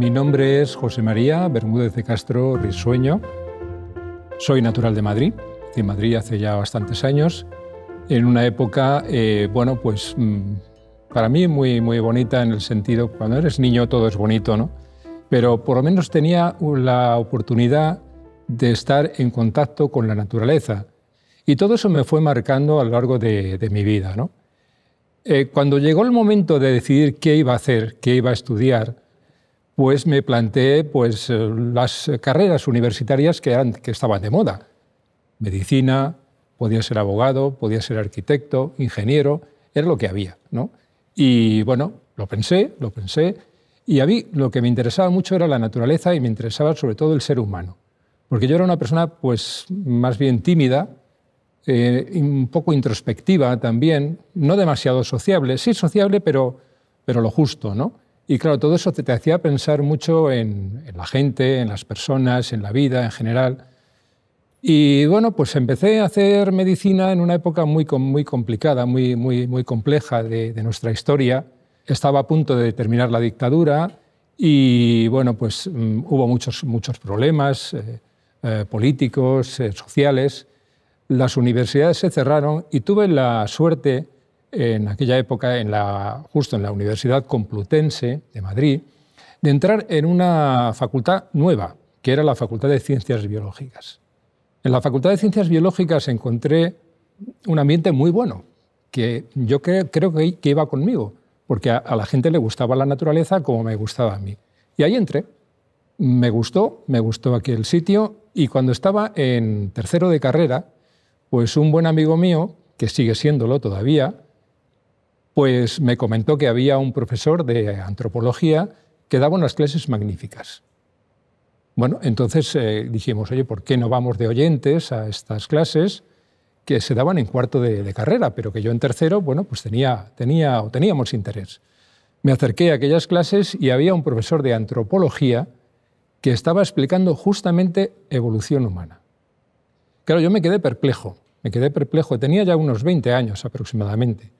Mi nombre es José María Bermúdez de Castro Risueño. Soy natural de Madrid, de Madrid hace ya bastantes años, en una época, eh, bueno, pues mm, para mí muy, muy bonita en el sentido, cuando eres niño todo es bonito, ¿no? Pero por lo menos tenía la oportunidad de estar en contacto con la naturaleza. Y todo eso me fue marcando a lo largo de, mi vida, ¿no? Eh, cuando llegó el momento de decidir qué iba a hacer, qué iba a estudiar, pues me planteé pues, eh, las carreras universitarias que, eran, que estaban de moda. Medicina, podía ser abogado, podía ser arquitecto, ingeniero, era lo que había. ¿no? Y bueno, lo pensé, lo pensé, y a mí lo que me interesaba mucho era la naturaleza y me interesaba sobre todo el ser humano. Porque yo era una persona pues más bien tímida, eh, un poco introspectiva también, no demasiado sociable, sí sociable, pero, pero lo justo, ¿no? Y claro, todo eso te, hacía pensar mucho en, la gente, en las personas, en la vida en general. Y bueno, pues empecé a hacer medicina en una época muy, muy complicada, muy, muy, muy compleja de, nuestra historia. Estaba a punto de terminar la dictadura y bueno, pues mm, hubo muchos, muchos problemas eh, eh, políticos, eh, sociales. Las universidades se cerraron y tuve la suerte en aquella época, en la, justo en la Universidad Complutense de Madrid, de entrar en una facultad nueva, que era la Facultad de Ciencias Biológicas. En la Facultad de Ciencias Biológicas encontré un ambiente muy bueno, que yo creo, que, iba conmigo, porque a, la gente le gustaba la naturaleza como me gustaba a mí. Y ahí entré. Me gustó, me gustó aquel sitio y cuando estaba en tercero de carrera, pues un buen amigo mío, que sigue siéndolo todavía, pues me comentó que había un profesor de antropología que daba unas clases magníficas. Bueno, entonces eh, dijimos, oye, ¿por qué no vamos de oyentes a estas clases que se daban en cuarto de, carrera, pero que yo en tercero, bueno, pues tenía, tenía o teníamos interés? Me acerqué a aquellas clases y había un profesor de antropología que estaba explicando justamente evolución humana. Claro, yo me quedé perplejo, me quedé perplejo, tenía ya unos 20 años aproximadamente.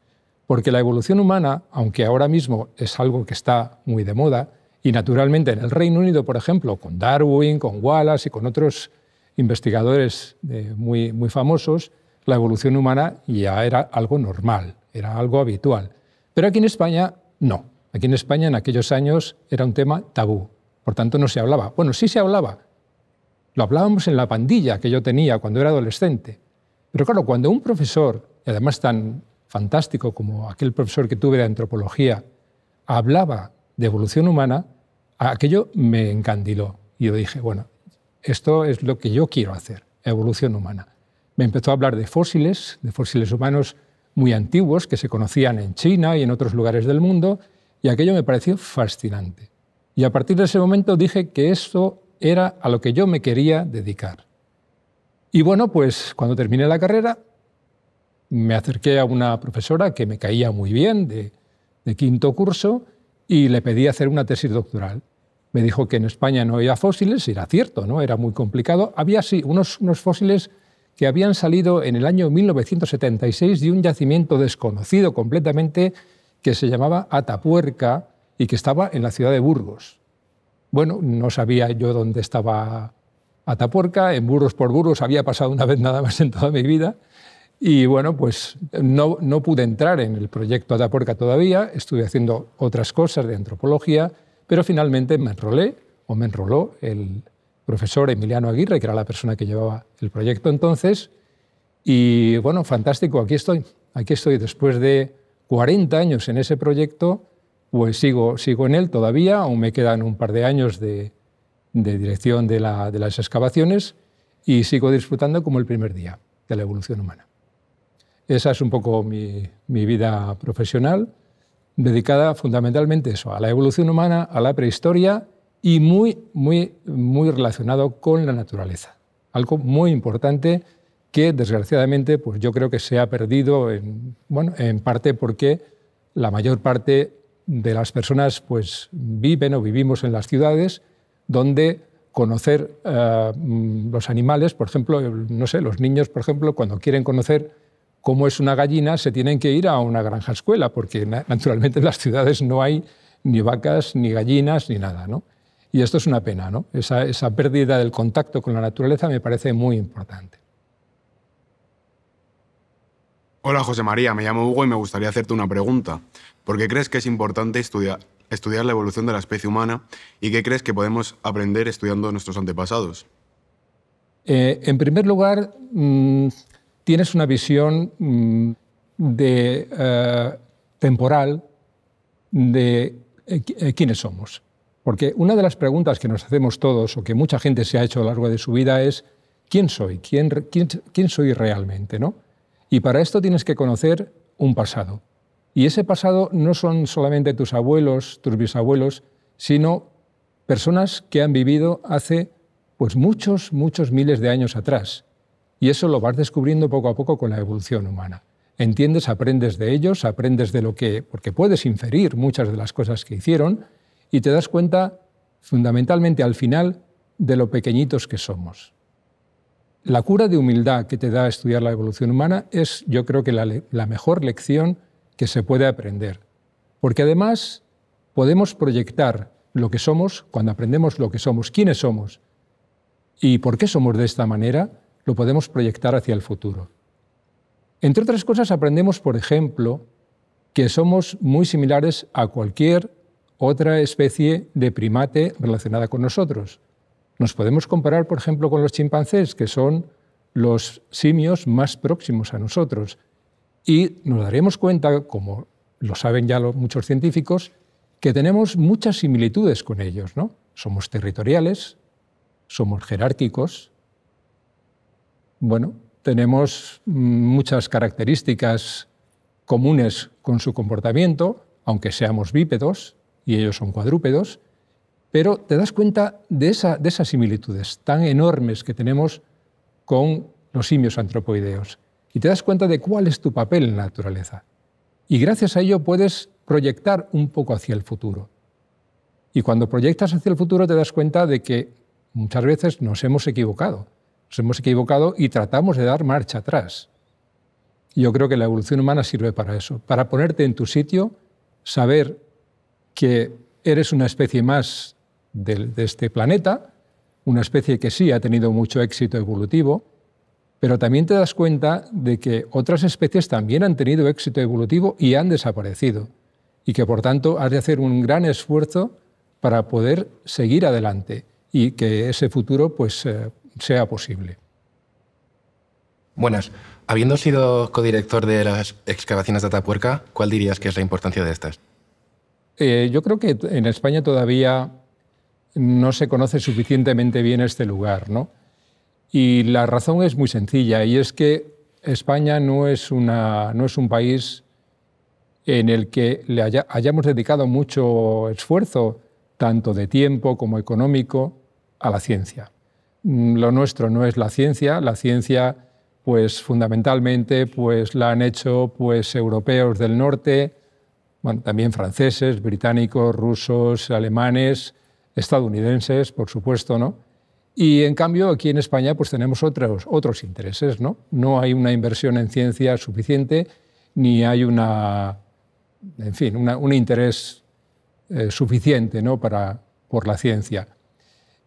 Porque la evolución humana, aunque ahora mismo es algo que está muy de moda, y naturalmente en el Reino Unido, por ejemplo, con Darwin, con Wallace y con otros investigadores eh, muy, muy famosos, la evolución humana ya era algo normal, era algo habitual. Pero aquí en España no. Aquí en España en aquellos años era un tema tabú. Por tanto, no se hablaba. Bueno, sí se hablaba. Lo hablábamos en la pandilla que yo tenía cuando era adolescente. Pero claro, cuando un profesor, y además tan fantástico como aquel profesor que tuve de antropología hablaba de evolución humana, aquello me encandiló. Y yo dije, bueno, esto es lo que yo quiero hacer, evolución humana. Me empezó a hablar de fósiles, de fósiles humanos muy antiguos que se conocían en China y en otros lugares del mundo, y aquello me pareció fascinante. Y a partir de ese momento dije que esto era a lo que yo me quería dedicar. Y bueno, pues cuando terminé la carrera me acerqué a una profesora que me caía muy bien, de, quinto curso, y le pedí hacer una tesis doctoral. Me dijo que en España no había fósiles, y era cierto, ¿no? era muy complicado. Había sí unos, unos fósiles que habían salido en el año 1976 de un yacimiento desconocido completamente que se llamaba Atapuerca y que estaba en la ciudad de Burgos. Bueno, no sabía yo dónde estaba Atapuerca, en Burgos por Burgos había pasado una vez nada más en toda mi vida, y bueno, pues no, no pude entrar en el proyecto Atapuerca todavía, estuve haciendo otras cosas de antropología, pero finalmente me enrolé, o me enroló el profesor Emiliano Aguirre, que era la persona que llevaba el proyecto entonces. Y bueno, fantástico, aquí estoy. Aquí estoy después de 40 años en ese proyecto, pues sigo, sigo en él todavía, aún me quedan un par de años de, de dirección de, la, de las excavaciones y sigo disfrutando como el primer día de la evolución humana. Esa es un poco mi, vida profesional, dedicada fundamentalmente eso, a la evolución humana, a la prehistoria y muy, muy, muy relacionado con la naturaleza. Algo muy importante que desgraciadamente pues yo creo que se ha perdido en, bueno, en parte porque la mayor parte de las personas pues viven o vivimos en las ciudades donde conocer eh, los animales, por ejemplo, no sé, los niños, por ejemplo, cuando quieren conocer cómo es una gallina, se tienen que ir a una granja escuela, porque naturalmente en las ciudades no hay ni vacas, ni gallinas, ni nada. ¿no? Y esto es una pena. ¿no? Esa, esa pérdida del contacto con la naturaleza me parece muy importante. Hola José María, me llamo Hugo y me gustaría hacerte una pregunta. ¿Por qué crees que es importante estudiar, estudiar la evolución de la especie humana y qué crees que podemos aprender estudiando nuestros antepasados? Eh, en primer lugar, mm, tienes una visión mm, de, eh, temporal de eh, quiénes somos. Porque una de las preguntas que nos hacemos todos o que mucha gente se ha hecho a lo largo de su vida es ¿quién soy? ¿Quién, quién, quién soy realmente? ¿no? Y para esto tienes que conocer un pasado. Y ese pasado no son solamente tus abuelos, tus bisabuelos, sino personas que han vivido hace pues muchos, muchos miles de años atrás. Y eso lo vas descubriendo poco a poco con la evolución humana. Entiendes, aprendes de ellos, aprendes de lo que, porque puedes inferir muchas de las cosas que hicieron y te das cuenta, fundamentalmente al final, de lo pequeñitos que somos. La cura de humildad que te da estudiar la evolución humana es, yo creo que la, mejor lección que se puede aprender. Porque además podemos proyectar lo que somos, cuando aprendemos lo que somos, quiénes somos y por qué somos de esta manera, lo podemos proyectar hacia el futuro. Entre otras cosas, aprendemos, por ejemplo, que somos muy similares a cualquier otra especie de primate relacionada con nosotros. Nos podemos comparar, por ejemplo, con los chimpancés, que son los simios más próximos a nosotros. Y nos daremos cuenta, como lo saben ya muchos científicos, que tenemos muchas similitudes con ellos. ¿no? Somos territoriales, somos jerárquicos. Bueno, tenemos muchas características comunes con su comportamiento, aunque seamos bípedos y ellos son cuadrúpedos, pero te das cuenta de, de esas similitudes tan enormes que tenemos con los simios antropoideos y te das cuenta de cuál es tu papel en la naturaleza. Y gracias a ello puedes proyectar un poco hacia el futuro. Y cuando proyectas hacia el futuro te das cuenta de que muchas veces nos hemos equivocado. Nos hemos equivocado y tratamos de dar marcha atrás. Yo creo que la evolución humana sirve para eso, para ponerte en tu sitio, saber que eres una especie más de, este planeta, una especie que sí ha tenido mucho éxito evolutivo, pero también te das cuenta de que otras especies también han tenido éxito evolutivo y han desaparecido, y que por tanto has de hacer un gran esfuerzo para poder seguir adelante y que ese futuro pues, eh, sea posible. Buenas. Habiendo sido codirector de las excavaciones de Atapuerca, ¿cuál dirías que es la importancia de estas? Eh, yo creo que en España todavía no se conoce suficientemente bien este lugar. ¿no? Y la razón es muy sencilla, y es que España no es, una, no es un país en el que le hayamos dedicado mucho esfuerzo, tanto de tiempo como económico, a la ciencia. Mm, lo nuestro no es la ciencia, la ciencia pues fundamentalmente pues la han hecho pues europeos del norte, también franceses, británicos, rusos, alemanes, estadounidenses, por supuesto, ¿no? Y en cambio aquí en España pues tenemos otros, otros intereses, ¿no? No hay una inversión en ciencia suficiente ni hay una, en fin, un interés eh, suficiente ¿no? para, por la ciencia.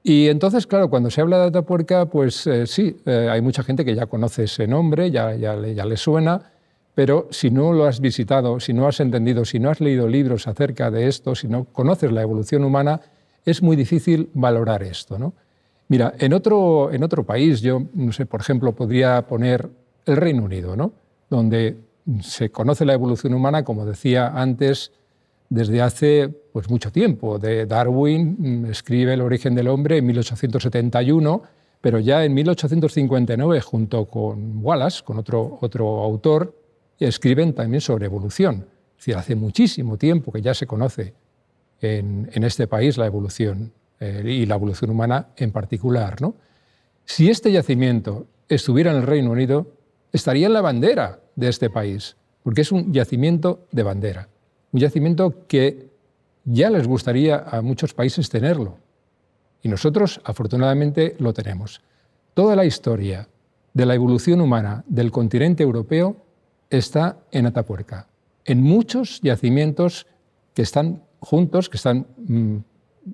Y entonces, claro, cuando se habla de Atapuerca, pues eh, sí, eh, hay mucha gente que ya conoce ese nombre, ya, ya, ya, le suena, pero si no lo has visitado, si no has entendido, si no has leído libros acerca de esto, si no conoces la evolución humana, es muy difícil valorar esto. ¿no? Mira, en otro, en otro país, yo no sé, por ejemplo, podría poner el Reino Unido, ¿no? donde se conoce la evolución humana, como decía antes, desde hace pues, mucho tiempo. Darwin mm, escribe El origen del hombre en 1871, pero ya en 1859, junto con Wallace, con otro, otro autor, escriben también sobre evolución. Es decir, hace muchísimo tiempo que ya se conoce en, en este país la evolución eh, y la evolución humana en particular. ¿no? Si este yacimiento estuviera en el Reino Unido, estaría en la bandera de este país, porque es un yacimiento de bandera un yacimiento que ya les gustaría a muchos países tenerlo. Y nosotros, afortunadamente, lo tenemos. Toda la historia de la evolución humana del continente europeo está en Atapuerca, en muchos yacimientos que están juntos, que están mm,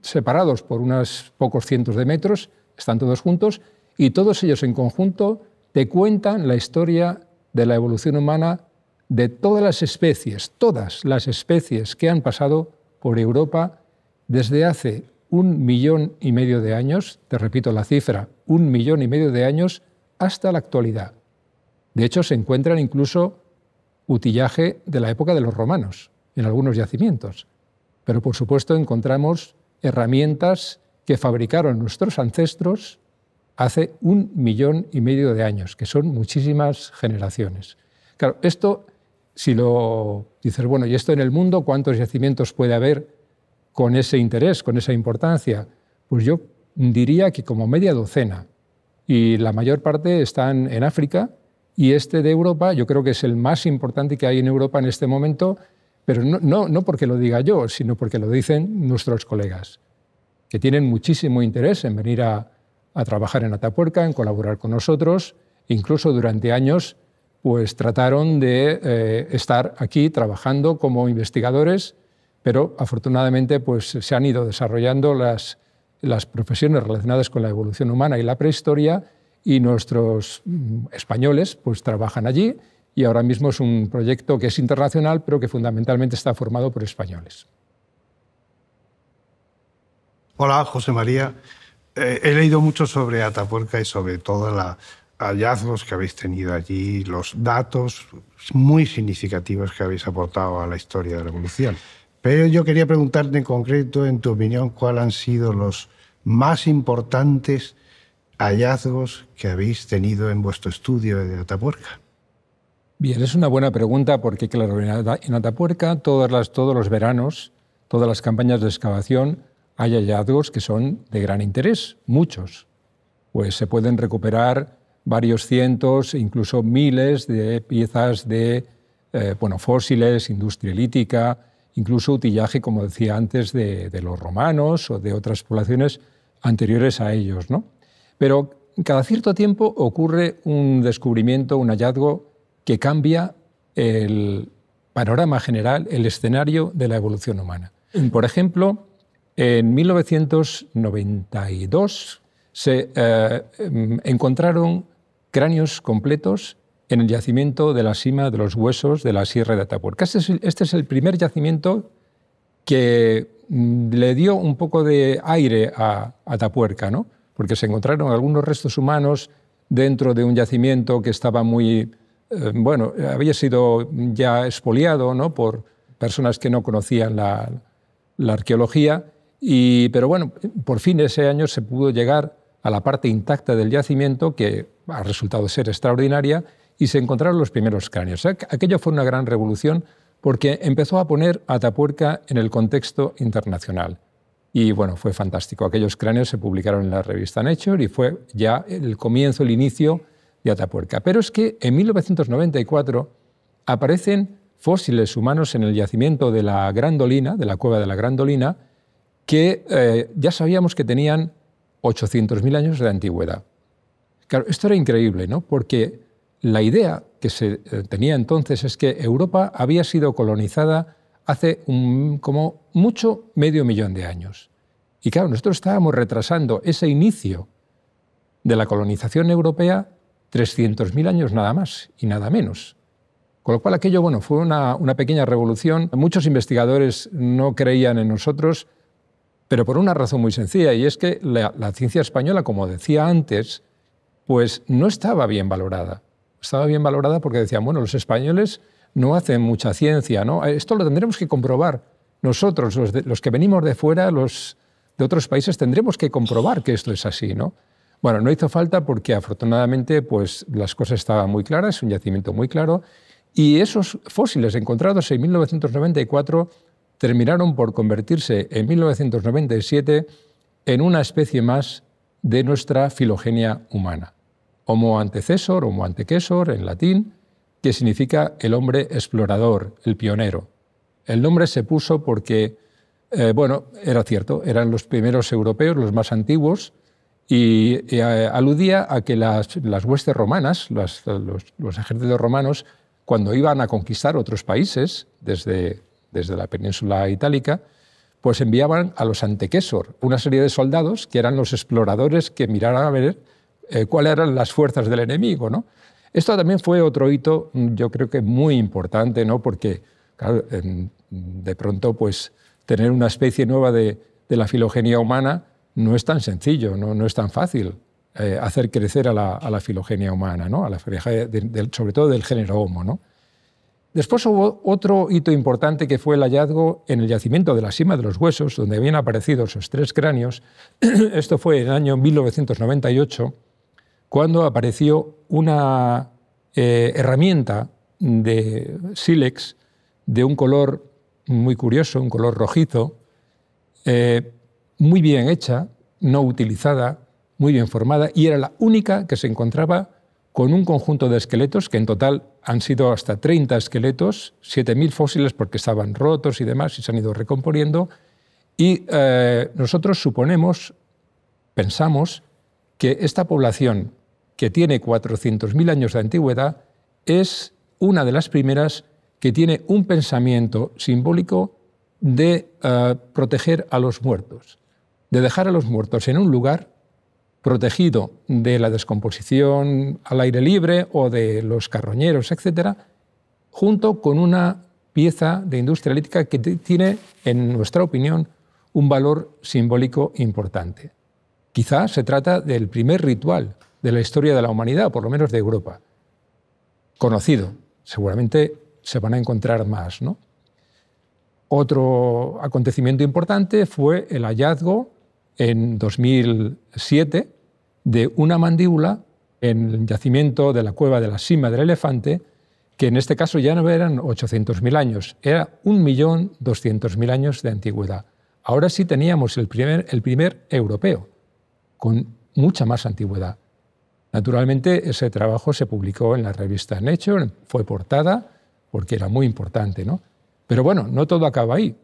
separados por unos pocos cientos de metros, están todos juntos, y todos ellos en conjunto te cuentan la historia de la evolución humana de todas las especies, todas las especies que han pasado por Europa desde hace un millón y medio de años, te repito la cifra, un millón y medio de años hasta la actualidad. De hecho, se encuentran incluso utillaje de la época de los romanos en algunos yacimientos. Pero por supuesto encontramos herramientas que fabricaron nuestros ancestros hace un millón y medio de años, que son muchísimas generaciones. Claro, esto, si lo dices, bueno, ¿y esto en el mundo cuántos yacimientos puede haber con ese interés, con esa importancia? Pues yo diría que como media docena. Y la mayor parte están en África y este de Europa yo creo que es el más importante que hay en Europa en este momento, pero no, no, no porque lo diga yo, sino porque lo dicen nuestros colegas, que tienen muchísimo interés en venir a, a trabajar en Atapuerca, en colaborar con nosotros. Incluso durante años pues trataron de eh, estar aquí trabajando como investigadores, pero afortunadamente pues, se han ido desarrollando las, las profesiones relacionadas con la evolución humana y la prehistoria y nuestros mm, españoles pues, trabajan allí y ahora mismo es un proyecto que es internacional, pero que fundamentalmente está formado por españoles. Hola, José María. Eh, he leído mucho sobre Atapuerca y sobre todos los hallazgos que habéis tenido allí, los datos muy significativos que habéis aportado a la historia de la evolución. Pero yo quería preguntarte en concreto, en tu opinión, cuáles han sido los más importantes hallazgos que habéis tenido en vuestro estudio de Atapuerca. Bien, es una buena pregunta porque, claro, en Atapuerca todas las, todos los veranos, todas las campañas de excavación hay hallazgos que son de gran interés, muchos. Pues se pueden recuperar varios cientos, incluso miles de piezas de eh, bueno, fósiles, industria lítica, incluso utillaje, como decía antes, de, los romanos o de otras poblaciones anteriores a ellos. ¿no? Pero cada cierto tiempo ocurre un descubrimiento, un hallazgo que cambia el panorama general, el escenario de la evolución humana. Por ejemplo, en 1992 se eh, em, encontraron cráneos completos en el yacimiento de la cima de los huesos de la Sierra de Atapuerca. Este es el, este es el primer yacimiento que mm, le dio un poco de aire a Atapuerca, ¿no? porque se encontraron algunos restos humanos dentro de un yacimiento que estaba muy, eh, bueno, había sido ya expoliado ¿no? por personas que no conocían la arqueología pero bueno, por fin ese año se pudo llegar a la parte intacta del yacimiento, que ha resultado ser extraordinaria, y se encontraron los primeros cráneos. Aquello fue una gran revolución porque empezó a poner Atapuerca en el contexto internacional. Y bueno, fue fantástico. Aquellos cráneos se publicaron en la revista Nature y fue ya el comienzo, el inicio de Atapuerca. Pero es que en 1994 aparecen fósiles humanos en el yacimiento de la Grandolina, de la cueva de la Grandolina, que eh, ya sabíamos que tenían 800.000 años de antigüedad. Claro, esto era increíble, ¿no? Porque la idea que se eh, tenía entonces es que Europa había sido colonizada hace como mucho medio millón de años. Y claro, nosotros estábamos retrasando ese inicio de la colonización europea 300.000 años nada más y nada menos. Con lo cual aquello bueno, fue una, una pequeña revolución. Muchos investigadores no creían en nosotros pero por una razón muy sencilla, y es que la, ciencia española, como decía antes, pues no estaba bien valorada. Estaba bien valorada porque decían, bueno, los españoles no hacen mucha ciencia, ¿no? Esto lo tendremos que comprobar. Nosotros, los, que venimos de fuera, los de otros países, tendremos que comprobar que esto es así, ¿no? Bueno, no hizo falta porque afortunadamente pues, las cosas estaban muy claras, es un yacimiento muy claro, y esos fósiles encontrados en 1994 terminaron por convertirse en 1997 en una especie más de nuestra filogenia humana. Homo antecesor, Homo antequesor en latín, que significa el hombre explorador, el pionero. El nombre se puso porque, eh, bueno, era cierto, eran los primeros europeos, los más antiguos, y, eh, aludía a que las, huestes romanas, los, los ejércitos romanos, cuando iban a conquistar otros países, desde desde la península itálica, pues enviaban a los antequesor, una serie de soldados que eran los exploradores que miraran a ver eh, cuáles eran las fuerzas del enemigo. ¿no? Esto también fue otro hito, yo creo que muy importante, ¿no? porque de pronto pues, tener una especie nueva de, la filogenia humana no es tan sencillo, no, no es tan fácil eh, hacer crecer a la, filogenia humana, ¿no? a la, sobre todo del género Homo. ¿no? Después hubo otro hito importante que fue el hallazgo en el yacimiento de la cima de los huesos, donde habían aparecido esos tres cráneos. Esto fue en el año 1998, cuando apareció una eh, herramienta de sílex de un color muy curioso, un color rojizo, eh, muy bien hecha, no utilizada, muy bien formada, y era la única que se encontraba con un conjunto de esqueletos, que en total han sido hasta 30 esqueletos, 7.000 fósiles porque estaban rotos y demás y se han ido recomponiendo. Y eh, nosotros suponemos, pensamos, que esta población, que tiene 400.000 años de antigüedad, es una de las primeras que tiene un pensamiento simbólico de eh, proteger a los muertos, de dejar a los muertos en un lugar protegido de la descomposición al aire libre o de los carroñeros, etc., junto con una pieza de industria lítica que tiene, en nuestra opinión, un valor simbólico importante. Quizá se trata del primer ritual de la historia de la humanidad, por lo menos de Europa, conocido. Seguramente se van a encontrar más. ¿no? Otro acontecimiento importante fue el hallazgo en 2007 de una mandíbula en el yacimiento de la cueva de la cima del elefante, que en este caso ya no eran 800.000 años, era 1.200.000 años de antigüedad. Ahora sí teníamos el primer, el primer europeo, con mucha más antigüedad. Naturalmente, ese trabajo se publicó en la revista Nature, fue portada, porque era muy importante. ¿no? Pero bueno, no todo acaba ahí,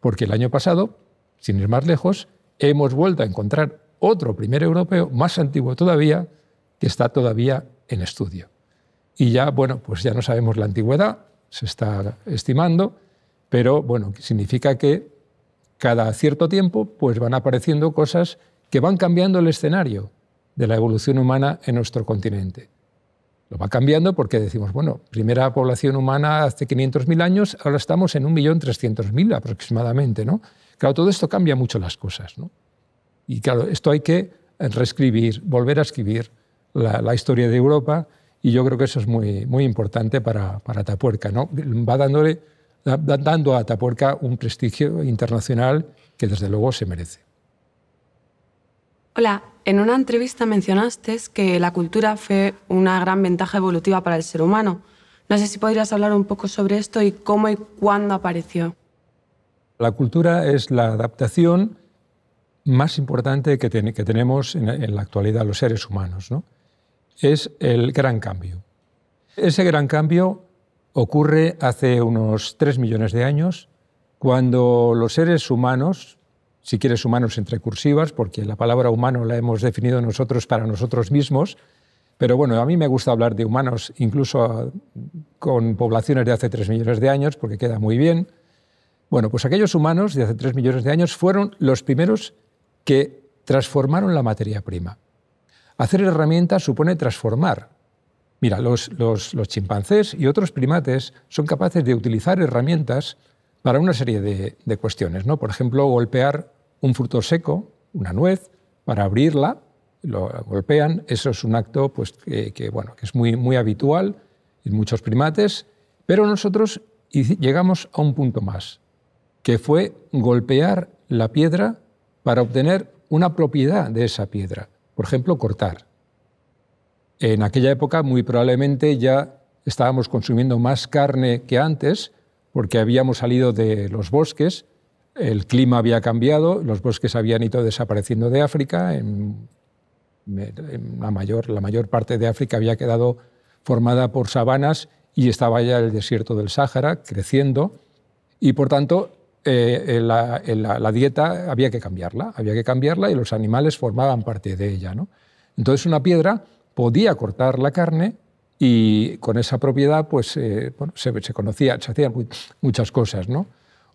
porque el año pasado, sin ir más lejos, hemos vuelto a encontrar otro primer europeo, más antiguo todavía, que está todavía en estudio. Y ya, bueno, pues ya no sabemos la antigüedad, se está estimando, pero bueno, significa que cada cierto tiempo pues van apareciendo cosas que van cambiando el escenario de la evolución humana en nuestro continente. Lo va cambiando porque decimos, bueno, primera población humana hace 500.000 años, ahora estamos en 1.300.000 aproximadamente, ¿no? Claro, todo esto cambia mucho las cosas, ¿no? Y claro, esto hay que reescribir, volver a escribir la, historia de Europa y yo creo que eso es muy, muy importante para, para Atapuerca. ¿no? Va dándole, dando a Atapuerca un prestigio internacional que desde luego se merece. Hola, en una entrevista mencionaste que la cultura fue una gran ventaja evolutiva para el ser humano. No sé si podrías hablar un poco sobre esto y cómo y cuándo apareció. La cultura es la adaptación más importante que, tenemos en, la actualidad los seres humanos. ¿no? Es el gran cambio. Ese gran cambio ocurre hace unos tres millones de años, cuando los seres humanos, si quieres humanos entre cursivas, porque la palabra humano la hemos definido nosotros para nosotros mismos, pero bueno, a mí me gusta hablar de humanos incluso con poblaciones de hace tres millones de años, porque queda muy bien. Bueno, pues aquellos humanos de hace tres millones de años fueron los primeros que transformaron la materia prima. Hacer herramientas supone transformar. Mira, los, chimpancés y otros primates son capaces de utilizar herramientas para una serie de, cuestiones. ¿no? Por ejemplo, golpear un fruto seco, una nuez, para abrirla, lo golpean. Eso es un acto pues, que, bueno, que es muy, muy habitual en muchos primates, pero nosotros llegamos a un punto más, que fue golpear la piedra para obtener una propiedad de esa piedra, por ejemplo, cortar. En aquella época muy probablemente ya estábamos consumiendo más carne que antes porque habíamos salido de los bosques, el clima había cambiado, los bosques habían ido desapareciendo de África, la, mayor, la mayor parte de África había quedado formada por sabanas y estaba ya el desierto del Sáhara creciendo y por tanto eh, la, dieta había que cambiarla, había que cambiarla y los animales formaban parte de ella. ¿no? Entonces una piedra podía cortar la carne y con esa propiedad pues, eh, se, conocía, se hacían muchas cosas. ¿no?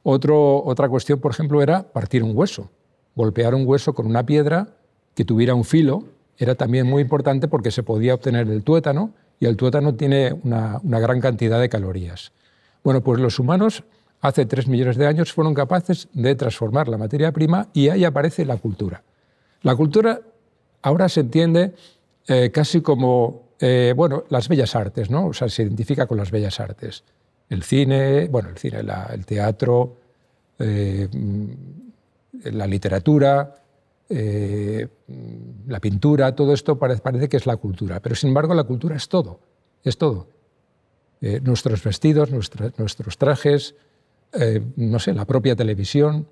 Otro, otra cuestión, por ejemplo, era partir un hueso. Golpear un hueso con una piedra que tuviera un filo era también muy importante porque se podía obtener el tuétano y el tuétano tiene una, una gran cantidad de calorías. Bueno, pues los humanos hace tres millones de años fueron capaces de transformar la materia prima y ahí aparece la cultura. La cultura ahora se entiende eh, casi como eh, bueno, las bellas artes, ¿no? O sea, se identifica con las bellas artes. El cine, bueno, el cine, el teatro, eh, la literatura, la pintura, todo esto parece, que es la cultura. Pero sin embargo, la cultura es todo, es todo. nuestros vestidos, nuestros trajes, no sé, la propia televisión,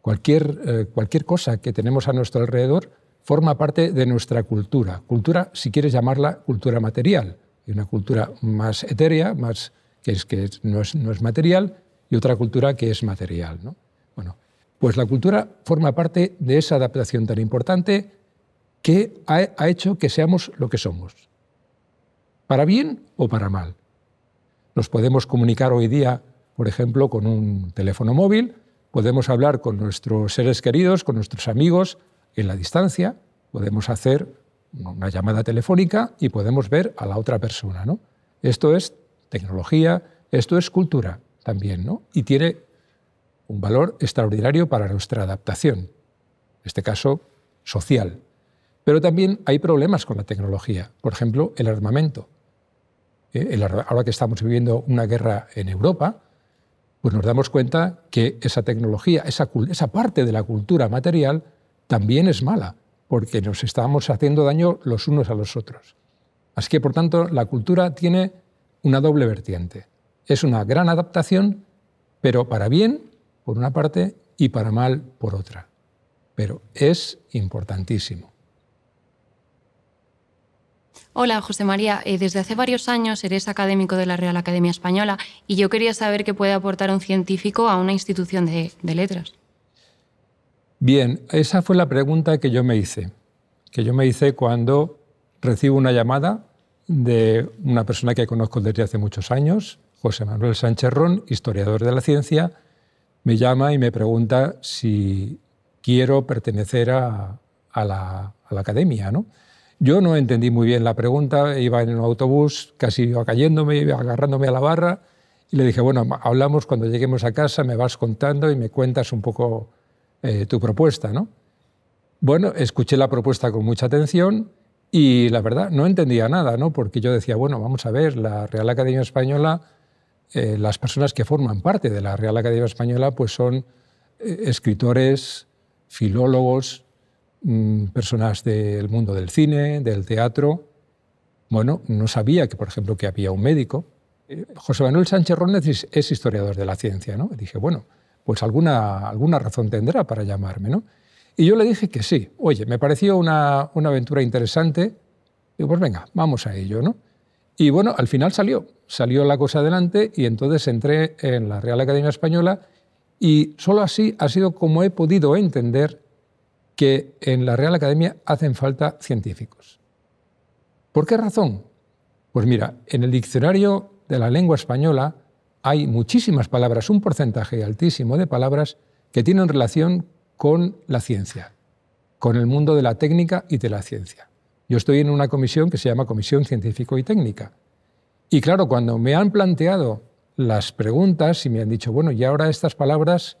cualquier, cualquier cosa que tenemos a nuestro alrededor forma parte de nuestra cultura. Cultura, si quieres llamarla cultura material, y una cultura más etérea, más, que, es, que no, es, no es material, y otra cultura que es material. ¿no? Bueno, pues la cultura forma parte de esa adaptación tan importante que ha hecho que seamos lo que somos, para bien o para mal. Nos podemos comunicar hoy día, por ejemplo, con un teléfono móvil, podemos hablar con nuestros seres queridos, con nuestros amigos, en la distancia, podemos hacer una llamada telefónica y podemos ver a la otra persona. ¿no? Esto es tecnología, esto es cultura también, ¿no? y tiene un valor extraordinario para nuestra adaptación, en este caso social. Pero también hay problemas con la tecnología, por ejemplo, el armamento. Eh, ahora que estamos viviendo una guerra en Europa, pues nos damos cuenta que esa tecnología, esa, parte de la cultura material, también es mala, porque nos estamos haciendo daño los unos a los otros. Así que, por tanto, la cultura tiene una doble vertiente. Es una gran adaptación, pero para bien, por una parte, y para mal, por otra. Pero es importantísimo. Hola, José María. Eh, desde hace varios años eres académico de la Real Academia Española y yo quería saber qué puede aportar un científico a una institución de letras. Bien, esa fue la pregunta que yo me hice, que yo me hice cuando recibo una llamada de una persona que conozco desde hace muchos años, José Manuel Sánchez Ron, historiador de la ciencia, me llama y me pregunta si quiero pertenecer a, la, academia. ¿no? Yo no entendí muy bien la pregunta, iba en un autobús, casi iba cayéndome, iba agarrándome a la barra, y le dije, bueno, hablamos cuando lleguemos a casa, me vas contando y me cuentas un poco eh, tu propuesta, ¿no? Bueno, escuché la propuesta con mucha atención y la verdad no entendía nada, ¿no? Porque yo decía, bueno, vamos a ver, la Real Academia Española, eh, las personas que forman parte de la Real Academia Española, pues son eh, escritores, filólogos, personas del mundo del cine, del teatro. Bueno, no sabía que, por ejemplo, que había un médico. José Manuel Sánchez Rónez es historiador de la ciencia, ¿no? dije, bueno, pues alguna, alguna razón tendrá para llamarme. ¿no? Y yo le dije que sí. Oye, me pareció una, una aventura interesante. Digo, pues venga, vamos a ello. ¿no? Y bueno, al final salió. Salió la cosa adelante y entonces entré en la Real Academia Española y solo así ha sido como he podido entender que en la Real Academia hacen falta científicos. ¿Por qué razón? Pues mira, en el diccionario de la lengua española hay muchísimas palabras, un porcentaje altísimo de palabras que tienen relación con la ciencia, con el mundo de la técnica y de la ciencia. Yo estoy en una comisión que se llama Comisión Científico y Técnica. Y claro, cuando me han planteado las preguntas y me han dicho, bueno, y ahora estas palabras,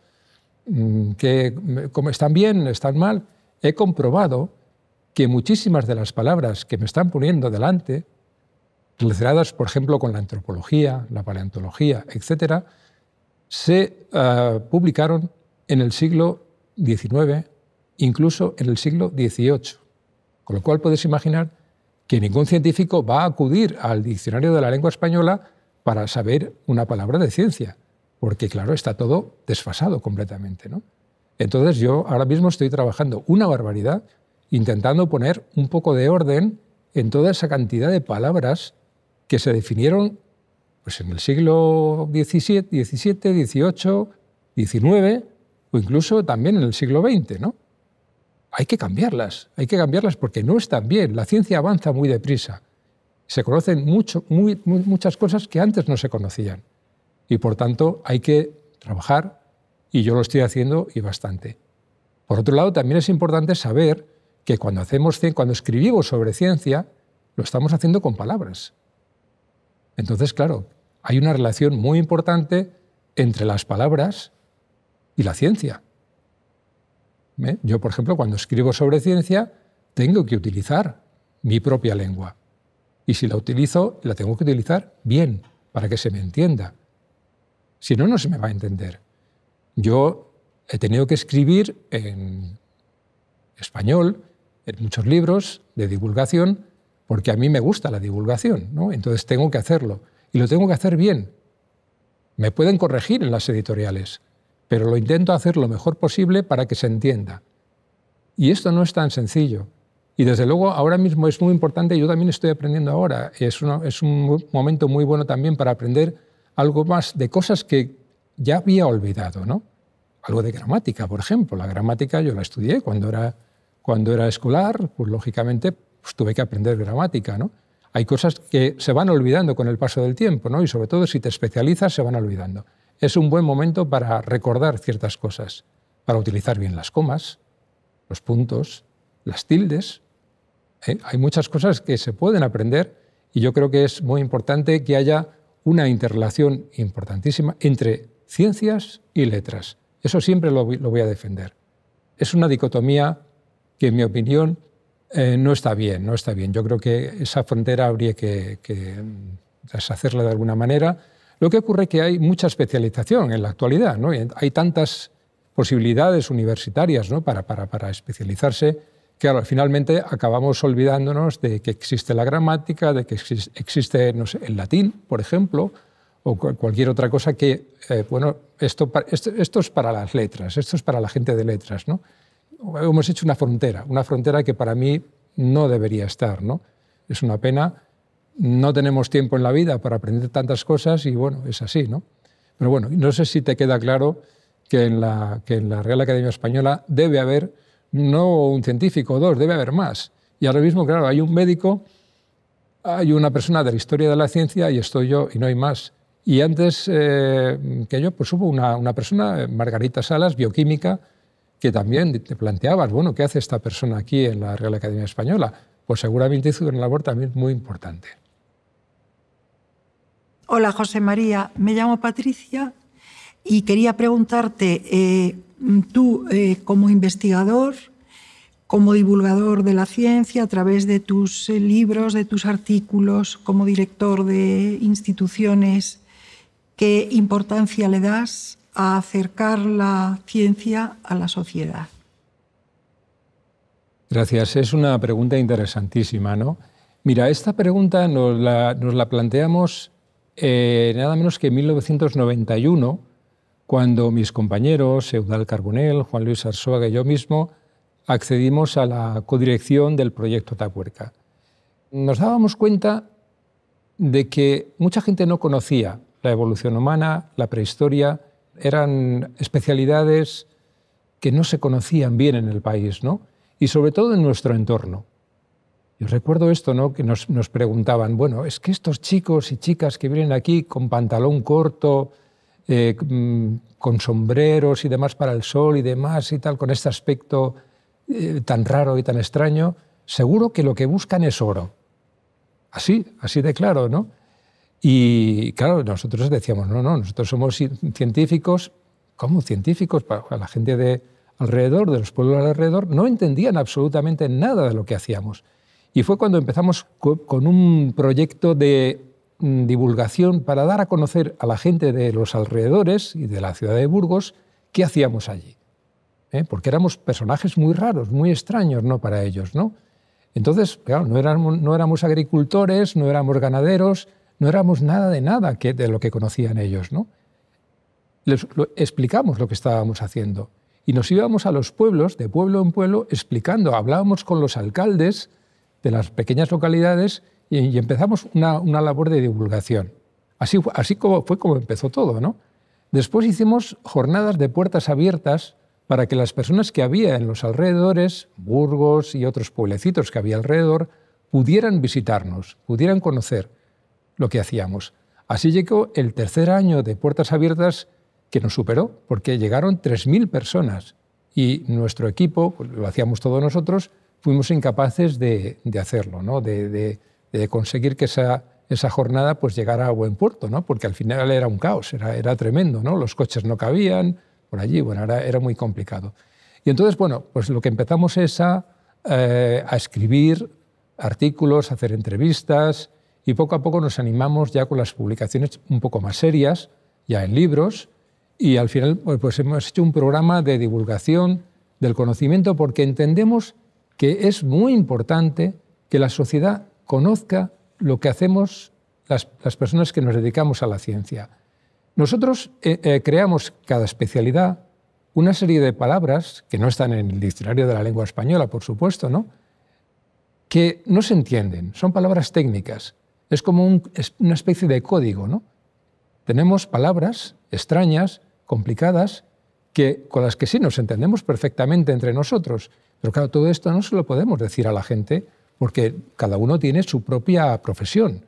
que, como están bien, están mal, he comprobado que muchísimas de las palabras que me están poniendo delante relacionadas, por ejemplo, con la antropología, la paleontología, etc., se eh, publicaron en el siglo XIX, incluso en el siglo XVIII. Con lo cual puedes imaginar que ningún científico va a acudir al diccionario de la lengua española para saber una palabra de ciencia, porque claro, está todo desfasado completamente. ¿no? Entonces yo ahora mismo estoy trabajando una barbaridad intentando poner un poco de orden en toda esa cantidad de palabras que se definieron pues, en el siglo XVII, XVII, XVIII, XIX o incluso también en el siglo XX. ¿no? Hay que cambiarlas, hay que cambiarlas porque no están bien. La ciencia avanza muy deprisa. Se conocen muchas cosas que antes no se conocían. Y por tanto hay que trabajar y yo lo estoy haciendo y bastante. Por otro lado, también es importante saber que cuando, hacemos, cuando escribimos sobre ciencia, lo estamos haciendo con palabras. Entonces, claro, hay una relación muy importante entre las palabras y la ciencia. ¿Eh? Yo, por ejemplo, cuando escribo sobre ciencia, tengo que utilizar mi propia lengua. Y si la utilizo, la tengo que utilizar bien, para que se me entienda. Si no, no se me va a entender. Yo he tenido que escribir en español, en muchos libros de divulgación, porque a mí me gusta la divulgación, ¿no? entonces tengo que hacerlo. Y lo tengo que hacer bien. Me pueden corregir en las editoriales, pero lo intento hacer lo mejor posible para que se entienda. Y esto no es tan sencillo. Y desde luego ahora mismo es muy importante, yo también estoy aprendiendo ahora, es, es un momento muy bueno también para aprender algo más de cosas que ya había olvidado, ¿no? Algo de gramática, por ejemplo. La gramática yo la estudié cuando era, cuando era escolar, pues lógicamente pues, tuve que aprender gramática, ¿no? Hay cosas que se van olvidando con el paso del tiempo, ¿no? Y sobre todo si te especializas se van olvidando. Es un buen momento para recordar ciertas cosas, para utilizar bien las comas, los puntos, las tildes, ¿eh? Hay muchas cosas que se pueden aprender y yo creo que es muy importante que haya una interrelación importantísima entre ciencias y letras. Eso siempre lo, voy a defender. Es una dicotomía que, en mi opinión, eh, no está bien, no está bien. Yo creo que esa frontera habría que, deshacerla de alguna manera. Lo que ocurre es que hay mucha especialización en la actualidad. ¿no? Hay tantas posibilidades universitarias ¿no? para, para, para especializarse Claro, finalmente acabamos olvidándonos de que existe la gramática, de que existe no sé, el latín, por ejemplo, o cualquier otra cosa que, eh, bueno, esto, esto, es para las letras, esto es para la gente de letras, ¿no? Hemos hecho una frontera, una frontera que para mí no debería estar, ¿no? Es una pena, no tenemos tiempo en la vida para aprender tantas cosas y, bueno, es así, ¿no? Pero bueno, no sé si te queda claro que en la, que en la Real Academia Española debe haber no un científico o dos, debe haber más. Y ahora mismo, claro, hay un médico, hay una persona de la historia de la ciencia y estoy yo y no hay más. Y antes eh, que yo, pues hubo una, persona, Margarita Salas, bioquímica, que también te planteabas, bueno, ¿qué hace esta persona aquí en la Real Academia Española? Pues seguramente hizo una labor también muy importante. Hola, José María. Me llamo Patricia y quería preguntarte, eh, tú eh, como investigador, como divulgador de la ciencia, a través de tus eh, libros, de tus artículos, como director de instituciones, ¿qué importancia le das a acercar la ciencia a la sociedad? Gracias. Es una pregunta interesantísima, ¿no? Mira, esta pregunta nos la, planteamos eh, nada menos que en 1991 cuando mis compañeros, Eudal Carbonell, Juan Luis Arzuaga y yo mismo, accedimos a la codirección del proyecto Tapuerca. Nos dábamos cuenta de que mucha gente no conocía la evolución humana, la prehistoria, eran especialidades que no se conocían bien en el país, ¿no? y sobre todo en nuestro entorno. Yo recuerdo esto, ¿no? que nos, nos preguntaban, bueno, es que estos chicos y chicas que vienen aquí con pantalón corto, eh, mm, con sombreros y demás para el sol y demás y tal, con este aspecto eh, tan raro y tan extraño, seguro que lo que buscan es oro. Así, así de claro, ¿no? Y claro, nosotros decíamos, no, no, nosotros somos científicos, ¿cómo científicos? Para la gente de alrededor, de los pueblos alrededor, no entendían absolutamente nada de lo que hacíamos. Y fue cuando empezamos con un proyecto de divulgación para dar a conocer a la gente de los alrededores y de la ciudad de Burgos qué hacíamos allí. ¿eh? Porque éramos personajes muy raros, muy extraños ¿no? para ellos. ¿no? Entonces, claro, no éramos, no éramos agricultores, no éramos ganaderos, no éramos nada de nada que, de lo que conocían ellos. ¿no? Les explicamos lo que estábamos haciendo. Y nos íbamos a los pueblos, de pueblo en pueblo, explicando. Hablábamos con los alcaldes de las pequeñas localidades y, empezamos una, una, labor de divulgación. Así, así como, fue como empezó todo. ¿no? Después hicimos jornadas de puertas abiertas para que las personas que había en los alrededores, Burgos y otros pueblecitos que había alrededor, pudieran visitarnos, pudieran conocer lo que hacíamos. Así llegó el tercer año de puertas abiertas que nos superó, porque llegaron 3.000 personas y nuestro equipo, pues, lo hacíamos todos nosotros, fuimos incapaces de, hacerlo, ¿no? de, conseguir que esa, esa jornada pues, llegara a buen puerto, ¿no? porque al final era un caos, era, era tremendo, ¿no? los coches no cabían por allí, bueno, era, era muy complicado. Y entonces, bueno, pues lo que empezamos es a, eh, escribir artículos, hacer entrevistas y poco a poco nos animamos ya con las publicaciones un poco más serias, ya en libros, y al final pues hemos hecho un programa de divulgación del conocimiento porque entendemos que es muy importante que la sociedad conozca lo que hacemos las, personas que nos dedicamos a la ciencia. Nosotros eh, eh, creamos cada especialidad una serie de palabras que no están en el diccionario de la lengua española, por supuesto, ¿no? que no se entienden, son palabras técnicas. Es como una especie de código. ¿no? Tenemos palabras extrañas, complicadas, que, con las que sí nos entendemos perfectamente entre nosotros. Pero claro, todo esto no se lo podemos decir a la gente porque cada uno tiene su propia profesión.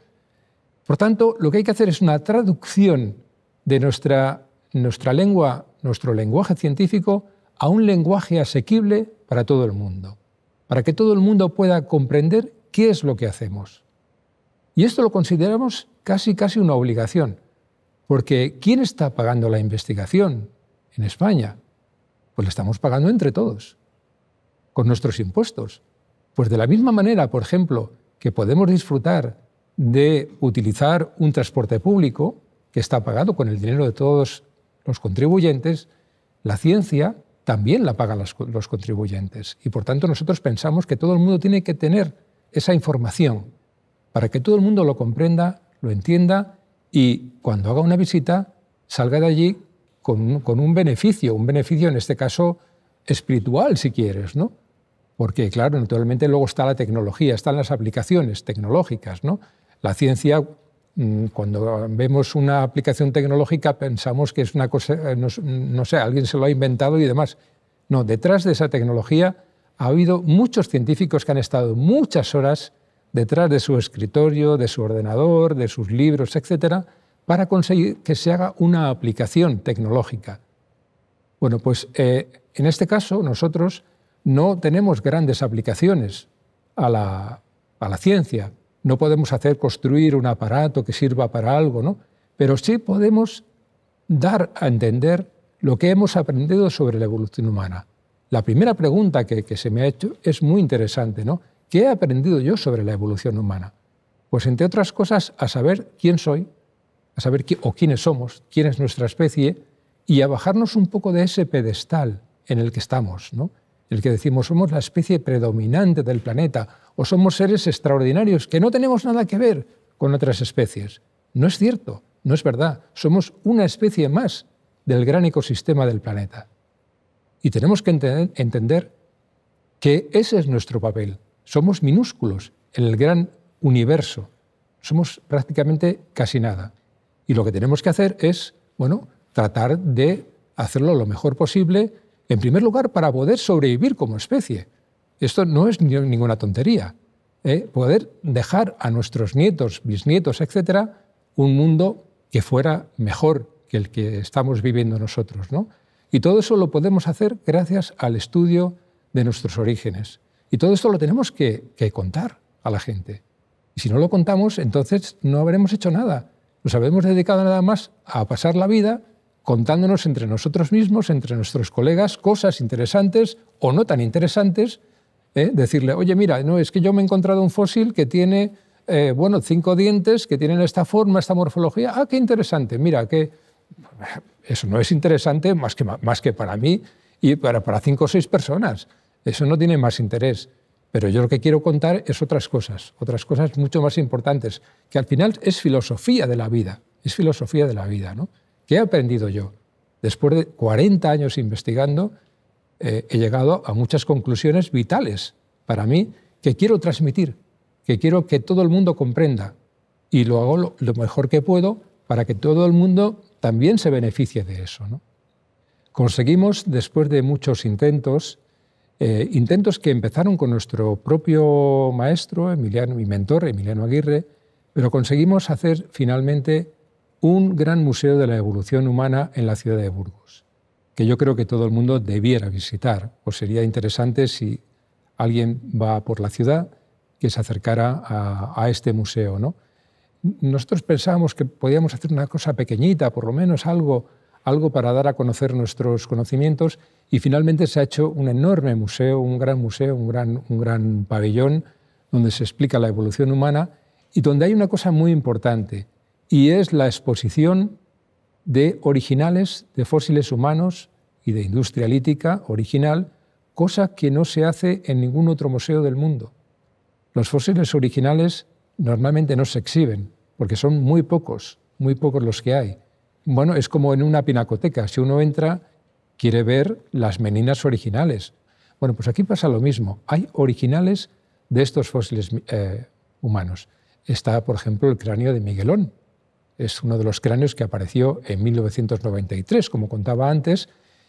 Por tanto, lo que hay que hacer es una traducción de nuestra, nuestra lengua, nuestro lenguaje científico, a un lenguaje asequible para todo el mundo, para que todo el mundo pueda comprender qué es lo que hacemos. Y esto lo consideramos casi, casi una obligación, porque ¿quién está pagando la investigación en España? Pues la estamos pagando entre todos, con nuestros impuestos. Pues de la misma manera, por ejemplo, que podemos disfrutar de utilizar un transporte público que está pagado con el dinero de todos los contribuyentes, la ciencia también la pagan los, contribuyentes. Y por tanto nosotros pensamos que todo el mundo tiene que tener esa información para que todo el mundo lo comprenda, lo entienda y cuando haga una visita salga de allí con un, beneficio, un beneficio en este caso espiritual, si quieres, ¿no? Porque, claro, naturalmente luego está la tecnología, están las aplicaciones tecnológicas, ¿no? La ciencia, mm, cuando vemos una aplicación tecnológica, pensamos que es una cosa, eh, no, sé, alguien se lo ha inventado y demás. No, detrás de esa tecnología ha habido muchos científicos que han estado muchas horas detrás de su escritorio, de su ordenador, de sus libros, etcétera, para conseguir que se haga una aplicación tecnológica. Bueno, pues eh, en este caso nosotros no tenemos grandes aplicaciones a la, a la, ciencia. No podemos hacer construir un aparato que sirva para algo, ¿no? Pero sí podemos dar a entender lo que hemos aprendido sobre la evolución humana. La primera pregunta que, que se me ha hecho es muy interesante, ¿no? ¿Qué he aprendido yo sobre la evolución humana? Pues entre otras cosas a saber quién soy, a saber o quiénes somos, quién es nuestra especie y a bajarnos un poco de ese pedestal en el que estamos, ¿no? El que decimos somos la especie predominante del planeta o somos seres extraordinarios que no tenemos nada que ver con otras especies. No es cierto, no es verdad. Somos una especie más del gran ecosistema del planeta. Y tenemos que entender que ese es nuestro papel, somos minúsculos en el gran universo. Somos prácticamente casi nada. Y lo que tenemos que hacer es, bueno, tratar de hacerlo lo mejor posible, en primer lugar, para poder sobrevivir como especie. Esto no es ninguna tontería. ¿eh? Poder dejar a nuestros nietos, bisnietos, etcétera, un mundo que fuera mejor que el que estamos viviendo nosotros. ¿no? Y todo eso lo podemos hacer gracias al estudio de nuestros orígenes. Y todo esto lo tenemos que, contar a la gente. Y si no lo contamos, entonces no habremos hecho nada. Nos habremos dedicado nada más a pasar la vida contándonos entre nosotros mismos, entre nuestros colegas, cosas interesantes o no tan interesantes. ¿eh? Decirle, oye, mira, no, es que yo me he encontrado un fósil que tiene eh, bueno, cinco dientes, que tienen esta forma, esta morfología. Ah, qué interesante. Mira, que eso no es interesante más que, más que para mí y para, para cinco o seis personas. Eso no tiene más interés. Pero yo lo que quiero contar es otras cosas, otras cosas mucho más importantes, que al final es filosofía de la vida, es filosofía de la vida. ¿no? ¿Qué he aprendido yo? Después de 40 años investigando, eh, he llegado a muchas conclusiones vitales para mí que quiero transmitir, que quiero que todo el mundo comprenda. Y lo hago lo, mejor que puedo para que todo el mundo también se beneficie de eso. ¿no? Conseguimos, después de muchos intentos, eh, intentos que empezaron con nuestro propio maestro, Emiliano, mi mentor, Emiliano Aguirre, pero conseguimos hacer finalmente un gran museo de la evolución humana en la ciudad de Burgos, que yo creo que todo el mundo debiera visitar, o sería interesante si alguien va por la ciudad que se acercara a, este museo. ¿no? Nosotros pensábamos que podíamos hacer una cosa pequeñita, por lo menos algo, algo para dar a conocer nuestros conocimientos, y finalmente se ha hecho un enorme museo, un gran museo, un gran, un gran pabellón donde se explica la evolución humana y donde hay una cosa muy importante, y es la exposición de originales de fósiles humanos y de industria lítica original, cosa que no se hace en ningún otro museo del mundo. Los fósiles originales normalmente no se exhiben, porque son muy pocos, muy pocos los que hay. Bueno, es como en una pinacoteca, si uno entra, quiere ver las meninas originales. Bueno, pues aquí pasa lo mismo, hay originales de estos fósiles eh, humanos. Está, por ejemplo, el cráneo de Miguelón. Es uno de los cráneos que apareció en 1993, como contaba antes,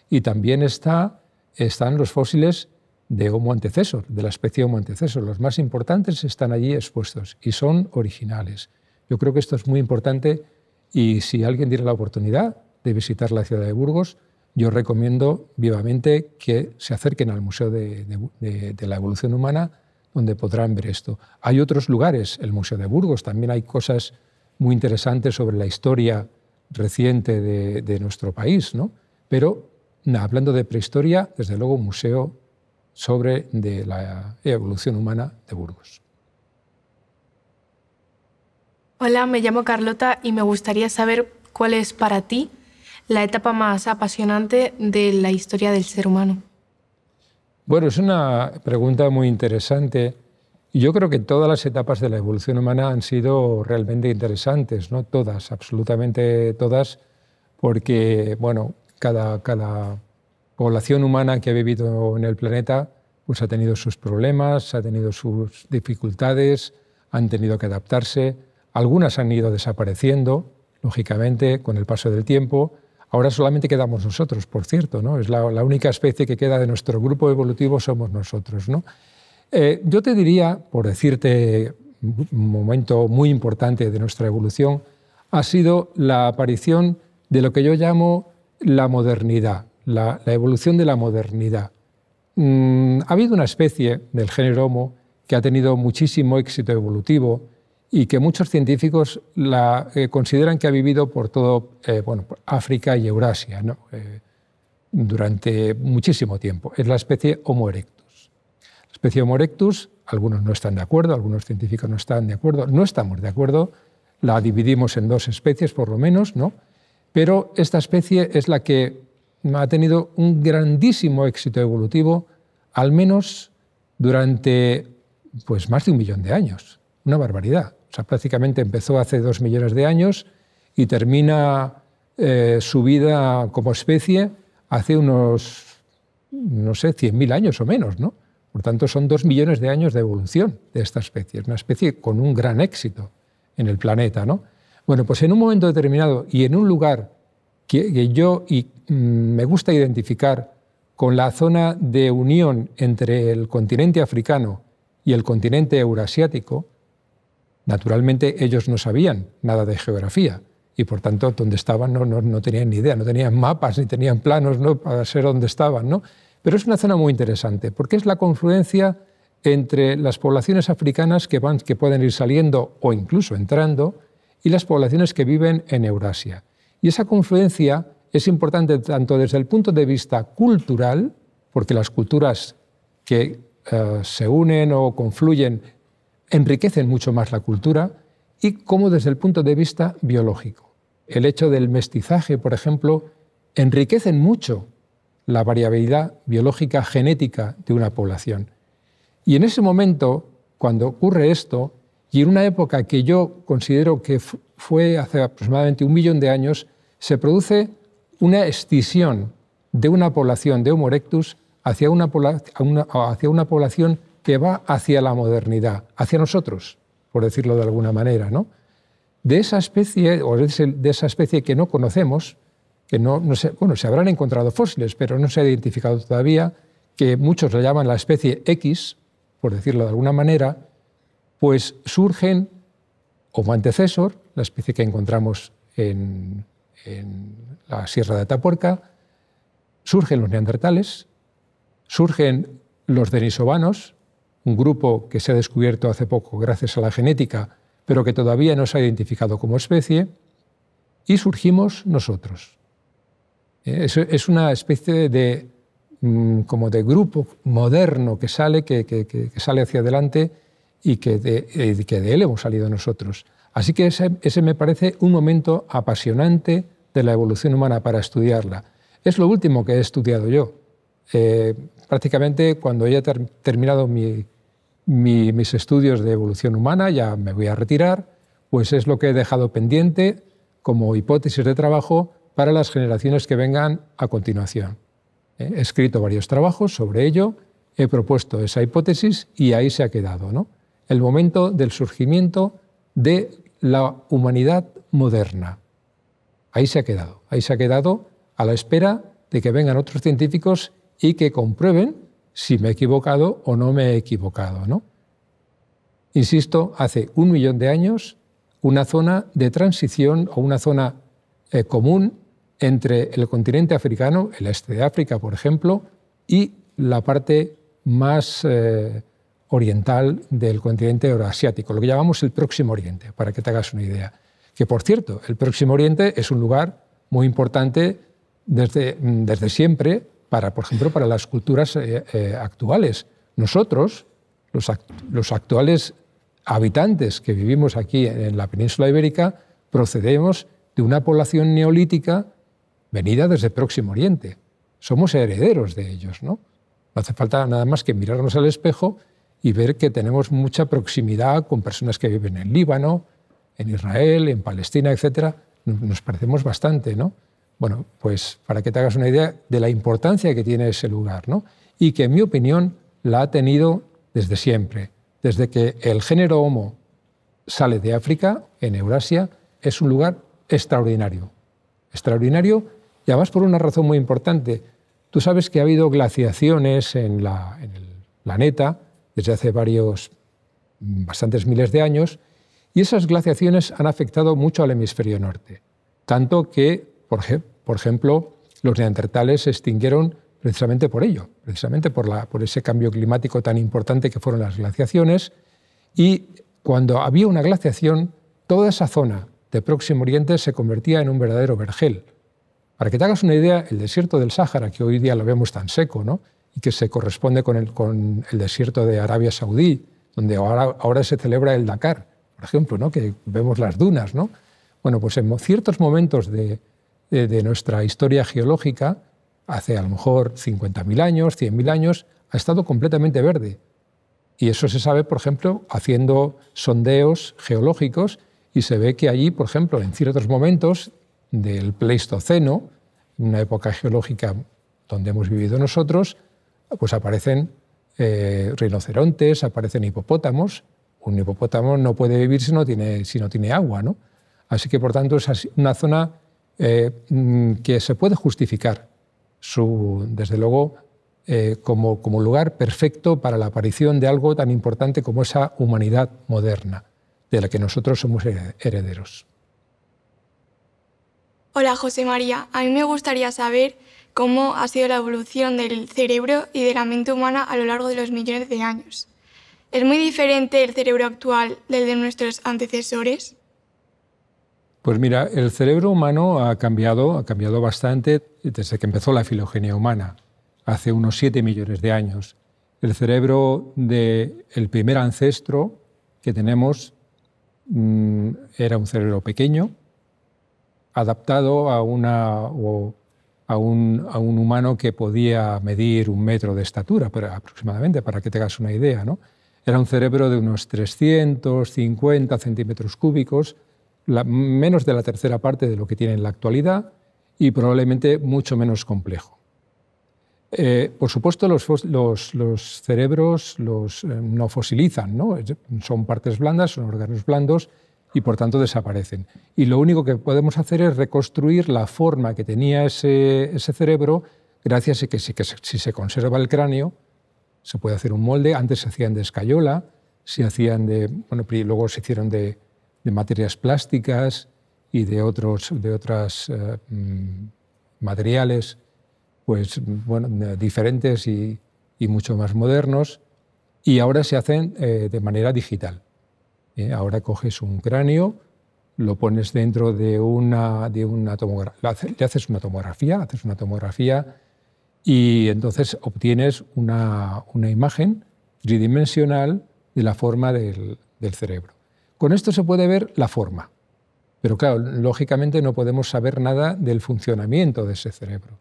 y también está, están los fósiles de Homo antecesor, de la especie Homo antecesor. Los más importantes están allí expuestos y son originales. Yo creo que esto es muy importante y si alguien tiene la oportunidad de visitar la ciudad de Burgos, yo recomiendo vivamente que se acerquen al Museo de la Evolución Humana donde podrán ver esto. Hay otros lugares, el Museo de Burgos, también hay cosas muy interesantes sobre la historia reciente de, nuestro país, ¿no? pero hablando de prehistoria, desde luego un museo sobre de la evolución humana de Burgos. Hola, me llamo Carlota y me gustaría saber cuál es para ti la etapa más apasionante de la historia del ser humano. Bueno, es una pregunta muy interesante. Yo creo que todas las etapas de la evolución humana han sido realmente interesantes, no todas, absolutamente todas, porque bueno, cada, cada población humana que ha vivido en el planeta pues ha tenido sus problemas, ha tenido sus dificultades, han tenido que adaptarse. Algunas han ido desapareciendo, lógicamente, con el paso del tiempo, Ahora solamente quedamos nosotros, por cierto, ¿no? Es la, única especie que queda de nuestro grupo evolutivo somos nosotros, ¿no? Eh, yo te diría, por decirte un momento muy importante de nuestra evolución, ha sido la aparición de lo que yo llamo la modernidad, la, evolución de la modernidad. Mm, ha habido una especie del género Homo que ha tenido muchísimo éxito evolutivo, y que muchos científicos la eh, consideran que ha vivido por todo eh, África y Eurasia durante muchísimo tiempo. Es la especie Homo erectus. Especie Homo erectus, algunos no están de acuerdo, algunos científicos no están de acuerdo, no estamos de acuerdo, la dividimos en dos especies por lo menos, ¿no? pero esta especie es la que ha tenido un grandísimo éxito evolutivo, al menos durante pues, más de un millón de años. Una barbaridad. O sea, prácticamente empezó hace dos millones de años y termina eh, su vida como especie hace unos, no sé, 100.000 años o menos, ¿no? Por tanto, son dos millones de años de evolución de esta especie. Es una especie con un gran éxito en el planeta, ¿no? Bueno, pues en un momento determinado y en un lugar que, yo mm, me gusta identificar con la zona de unión entre el continente africano y el continente eurasiático, Naturalmente ellos no sabían nada de geografía y por tanto donde estaban no, no, tenían ni idea, no tenían mapas ni tenían planos ¿no? para ser dónde estaban. ¿no? Pero es una zona muy interesante porque es la confluencia entre las poblaciones africanas que, pueden ir saliendo o incluso entrando y las poblaciones que viven en Eurasia. Y esa confluencia es importante tanto desde el punto de vista cultural, porque las culturas que eh, se unen o confluyen enriquecen mucho más la cultura y como desde el punto de vista biológico. El hecho del mestizaje, por ejemplo, enriquecen mucho la variabilidad biológica genética de una población. Y en ese momento, cuando ocurre esto, y en una época que yo considero que fue hace aproximadamente un millón de años, se produce una escisión de una población de Homo erectus hacia una, hacia una población que va hacia la modernidad, hacia nosotros, por decirlo de alguna manera, ¿no? De esa especie, o de esa especie que no conocemos, que no, se, bueno, se habrán encontrado fósiles, pero no se ha identificado todavía, que muchos le llaman la especie X, por decirlo de alguna manera, pues surgen Homo antecesor, la especie que encontramos en, la Sierra de Atapuerca, surgen los neandertales, surgen los denisovanos, un grupo que se ha descubierto hace poco gracias a la genética, pero que todavía no se ha identificado como especie, y surgimos nosotros. Eh, es, una especie de, mm, como de grupo moderno que sale, que, sale hacia adelante y que de, eh, que de, él hemos salido nosotros. Así que ese, me parece un momento apasionante de la evolución humana para estudiarla. Es lo último que he estudiado yo. Eh, prácticamente cuando haya terminado mis estudios de evolución humana, ya me voy a retirar, pues es lo que he dejado pendiente como hipótesis de trabajo para las generaciones que vengan a continuación. He escrito varios trabajos sobre ello, he propuesto esa hipótesis y ahí se ha quedado. ¿no? El momento del surgimiento de la humanidad moderna. Ahí se ha quedado. Ahí se ha quedado a la espera de que vengan otros científicos y que comprueben si me he equivocado o no me he equivocado. ¿no? Insisto, hace un millón de años, una zona de transición o una zona eh, común entre el continente africano, el este de África, por ejemplo, y la parte más eh, oriental del continente euroasiático, lo que llamamos el Próximo Oriente, para que te hagas una idea. Que, por cierto, el Próximo Oriente es un lugar muy importante desde, desde siempre, para, por ejemplo, para las culturas eh, eh, actuales. Nosotros, los, los actuales habitantes que vivimos aquí en la península ibérica, procedemos de una población neolítica venida desde Próximo Oriente. Somos herederos de ellos, ¿no? No hace falta nada más que mirarnos al espejo y ver que tenemos mucha proximidad con personas que viven en Líbano, en Israel, en Palestina, etc. Nos parecemos bastante, ¿no? Bueno, pues para que te hagas una idea de la importancia que tiene ese lugar, ¿no? Y que en mi opinión la ha tenido desde siempre. Desde que el género Homo sale de África, en Eurasia, es un lugar extraordinario. Extraordinario y además por una razón muy importante. Tú sabes que ha habido glaciaciones en, el planeta desde hace varios, bastantes miles de años, y esas glaciaciones han afectado mucho al hemisferio norte. Tanto que, por, ejemplo, los neandertales se extinguieron precisamente por ello, precisamente por, por ese cambio climático tan importante que fueron las glaciaciones. Y cuando había una glaciación, toda esa zona de Próximo Oriente se convertía en un verdadero vergel. Para que te hagas una idea, el desierto del Sáhara, que hoy día lo vemos tan seco, ¿no? y que se corresponde con el, con el desierto de Arabia Saudí, donde ahora, ahora se celebra el Dakar, por ejemplo, ¿no? que vemos las dunas. ¿no? Bueno, pues en ciertos momentos de, de, nuestra historia geológica, hace a lo mejor 50.000 años, 100.000 años, ha estado completamente verde. Y eso se sabe, por ejemplo, haciendo sondeos geológicos y se ve que allí, por ejemplo, en ciertos momentos del Pleistoceno, una época geológica donde hemos vivido nosotros, pues aparecen eh, rinocerontes, aparecen hipopótamos. Un hipopótamo no puede vivir si no tiene, agua, ¿no? Así que, por tanto, es una zona eh, mm, que se puede justificar, desde luego, eh, como, como lugar perfecto para la aparición de algo tan importante como esa humanidad moderna, de la que nosotros somos herederos. Hola José María, a mí me gustaría saber cómo ha sido la evolución del cerebro y de la mente humana a lo largo de los millones de años. ¿Es muy diferente el cerebro actual del de nuestros antecesores? Pues mira, el cerebro humano ha cambiado, ha cambiado bastante desde que empezó la filogenia humana, hace unos 7 millones de años. El cerebro del primer ancestro que tenemos mm, era un cerebro pequeño, adaptado a, un, humano que podía medir un metro de estatura pero aproximadamente, para que tengas una idea. ¿no? Era un cerebro de unos 350 centímetros cúbicos, menos de la tercera parte de lo que tiene en la actualidad y probablemente mucho menos complejo. Eh, por supuesto, los, cerebros eh, no fosilizan, ¿no? son partes blandas, son órganos blandos y por tanto desaparecen. Y lo único que podemos hacer es reconstruir la forma que tenía ese, ese cerebro gracias a que, si, que si se conserva el cráneo, se puede hacer un molde. Antes se hacían de escayola, se hacían de, bueno, luego se hicieron de, de materias plásticas y de otros de otras, eh, mm, materiales pues, bueno, diferentes y, y, mucho más modernos, y ahora se hacen eh, de manera digital. ¿Eh? ahora coges un cráneo, lo pones dentro de una, de una tomografía, le haces una tomografía, haces una tomografía y entonces obtienes una, una imagen tridimensional de la forma del, cerebro. Con esto se puede ver la forma, pero claro, lógicamente no podemos saber nada del funcionamiento de ese cerebro.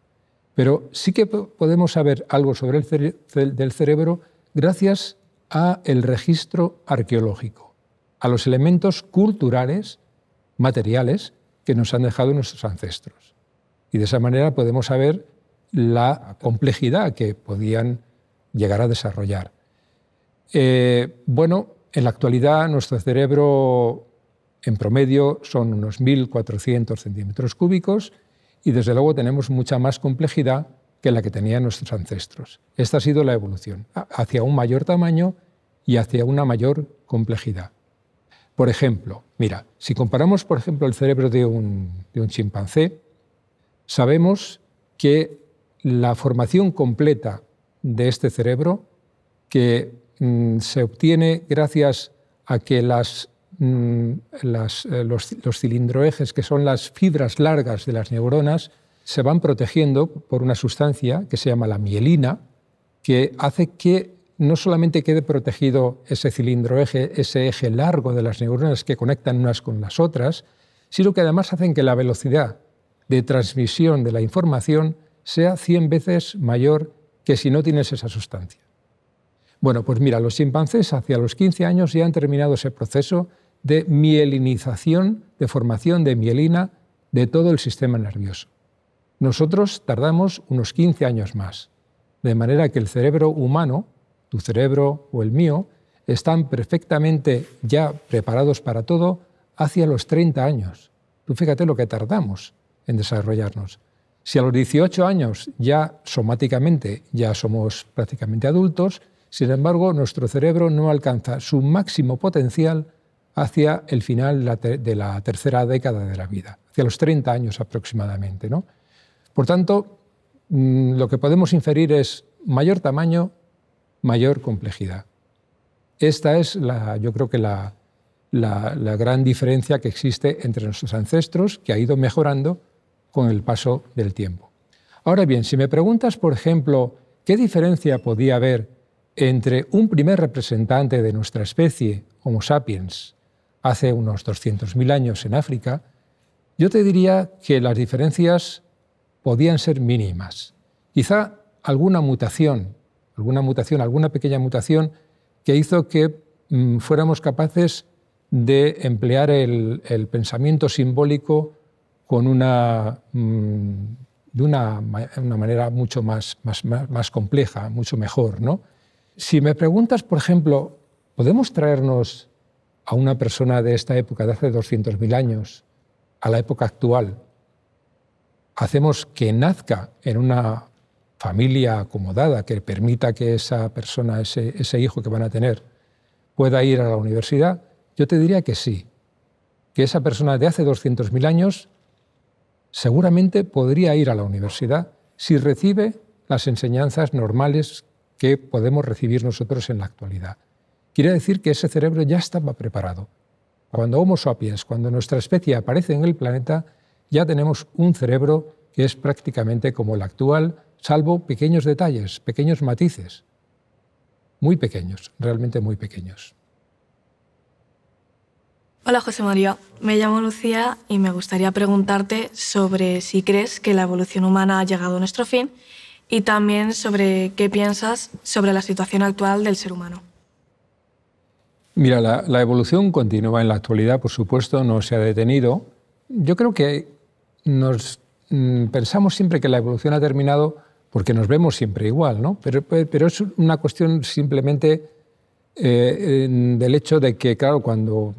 Pero sí que podemos saber algo sobre el del cerebro gracias a el registro arqueológico, a los elementos culturales, materiales que nos han dejado nuestros ancestros. Y de esa manera podemos saber la complejidad que podían llegar a desarrollar. Eh, bueno, en la actualidad nuestro cerebro en promedio son unos 1.400 centímetros cúbicos y desde luego tenemos mucha más complejidad que la que tenían nuestros ancestros. Esta ha sido la evolución, hacia un mayor tamaño y hacia una mayor complejidad. Por ejemplo, mira, si comparamos, por ejemplo, el cerebro de un, chimpancé, sabemos que la formación completa de este cerebro, que mm, se obtiene gracias a que las, mm, eh, los, los cilindroejes, que son las fibras largas de las neuronas, se van protegiendo por una sustancia que se llama la mielina, que hace que no solamente quede protegido ese cilindro eje, ese eje largo de las neuronas que conectan unas con las otras, sino que además hacen que la velocidad de transmisión de la información sea 100 veces mayor que si no tienes esa sustancia. Bueno, pues mira, los chimpancés hacia los 15 años ya han terminado ese proceso de mielinización, de formación de mielina de todo el sistema nervioso. Nosotros tardamos unos 15 años más, de manera que el cerebro humano tu cerebro o el mío, están perfectamente ya preparados para todo hacia los 30 años. Tú fíjate lo que tardamos en desarrollarnos. Si a los 18 años ya somáticamente ya somos prácticamente adultos, sin embargo nuestro cerebro no alcanza su máximo potencial hacia el final de la tercera década de la vida, hacia los 30 años aproximadamente. ¿no? Por tanto, mm, lo que podemos inferir es mayor tamaño, mayor complejidad. Esta es, la, yo creo que la, la, gran diferencia que existe entre nuestros ancestros, que ha ido mejorando con el paso del tiempo. Ahora bien, si me preguntas, por ejemplo, qué diferencia podía haber entre un primer representante de nuestra especie, Homo sapiens, hace unos 200.000 años en África, yo te diría que las diferencias podían ser mínimas. Quizá alguna mutación alguna mutación, alguna pequeña mutación que hizo que mm, fuéramos capaces de emplear el, pensamiento simbólico con una, mm, de una, manera mucho más, más, más, compleja, mucho mejor. ¿no? Si me preguntas, por ejemplo, ¿podemos traernos a una persona de esta época, de hace 200.000 años, a la época actual? Hacemos que nazca en una familia acomodada que permita que esa persona, ese, hijo que van a tener, pueda ir a la universidad, yo te diría que sí, que esa persona de hace 200.000 años seguramente podría ir a la universidad si recibe las enseñanzas normales que podemos recibir nosotros en la actualidad. Quiere decir que ese cerebro ya estaba preparado. Cuando Homo sapiens, cuando nuestra especie aparece en el planeta, ya tenemos un cerebro que es prácticamente como el actual, salvo pequeños detalles, pequeños matices, muy pequeños, realmente muy pequeños. Hola José María, me llamo Lucía y me gustaría preguntarte sobre si crees que la evolución humana ha llegado a nuestro fin y también sobre qué piensas sobre la situación actual del ser humano. Mira, la, la, evolución continúa en la actualidad, por supuesto, no se ha detenido. Yo creo que nos mm, pensamos siempre que la evolución ha terminado porque nos vemos siempre igual, ¿no? Pero, pero es una cuestión simplemente eh, del hecho de que, claro, cuando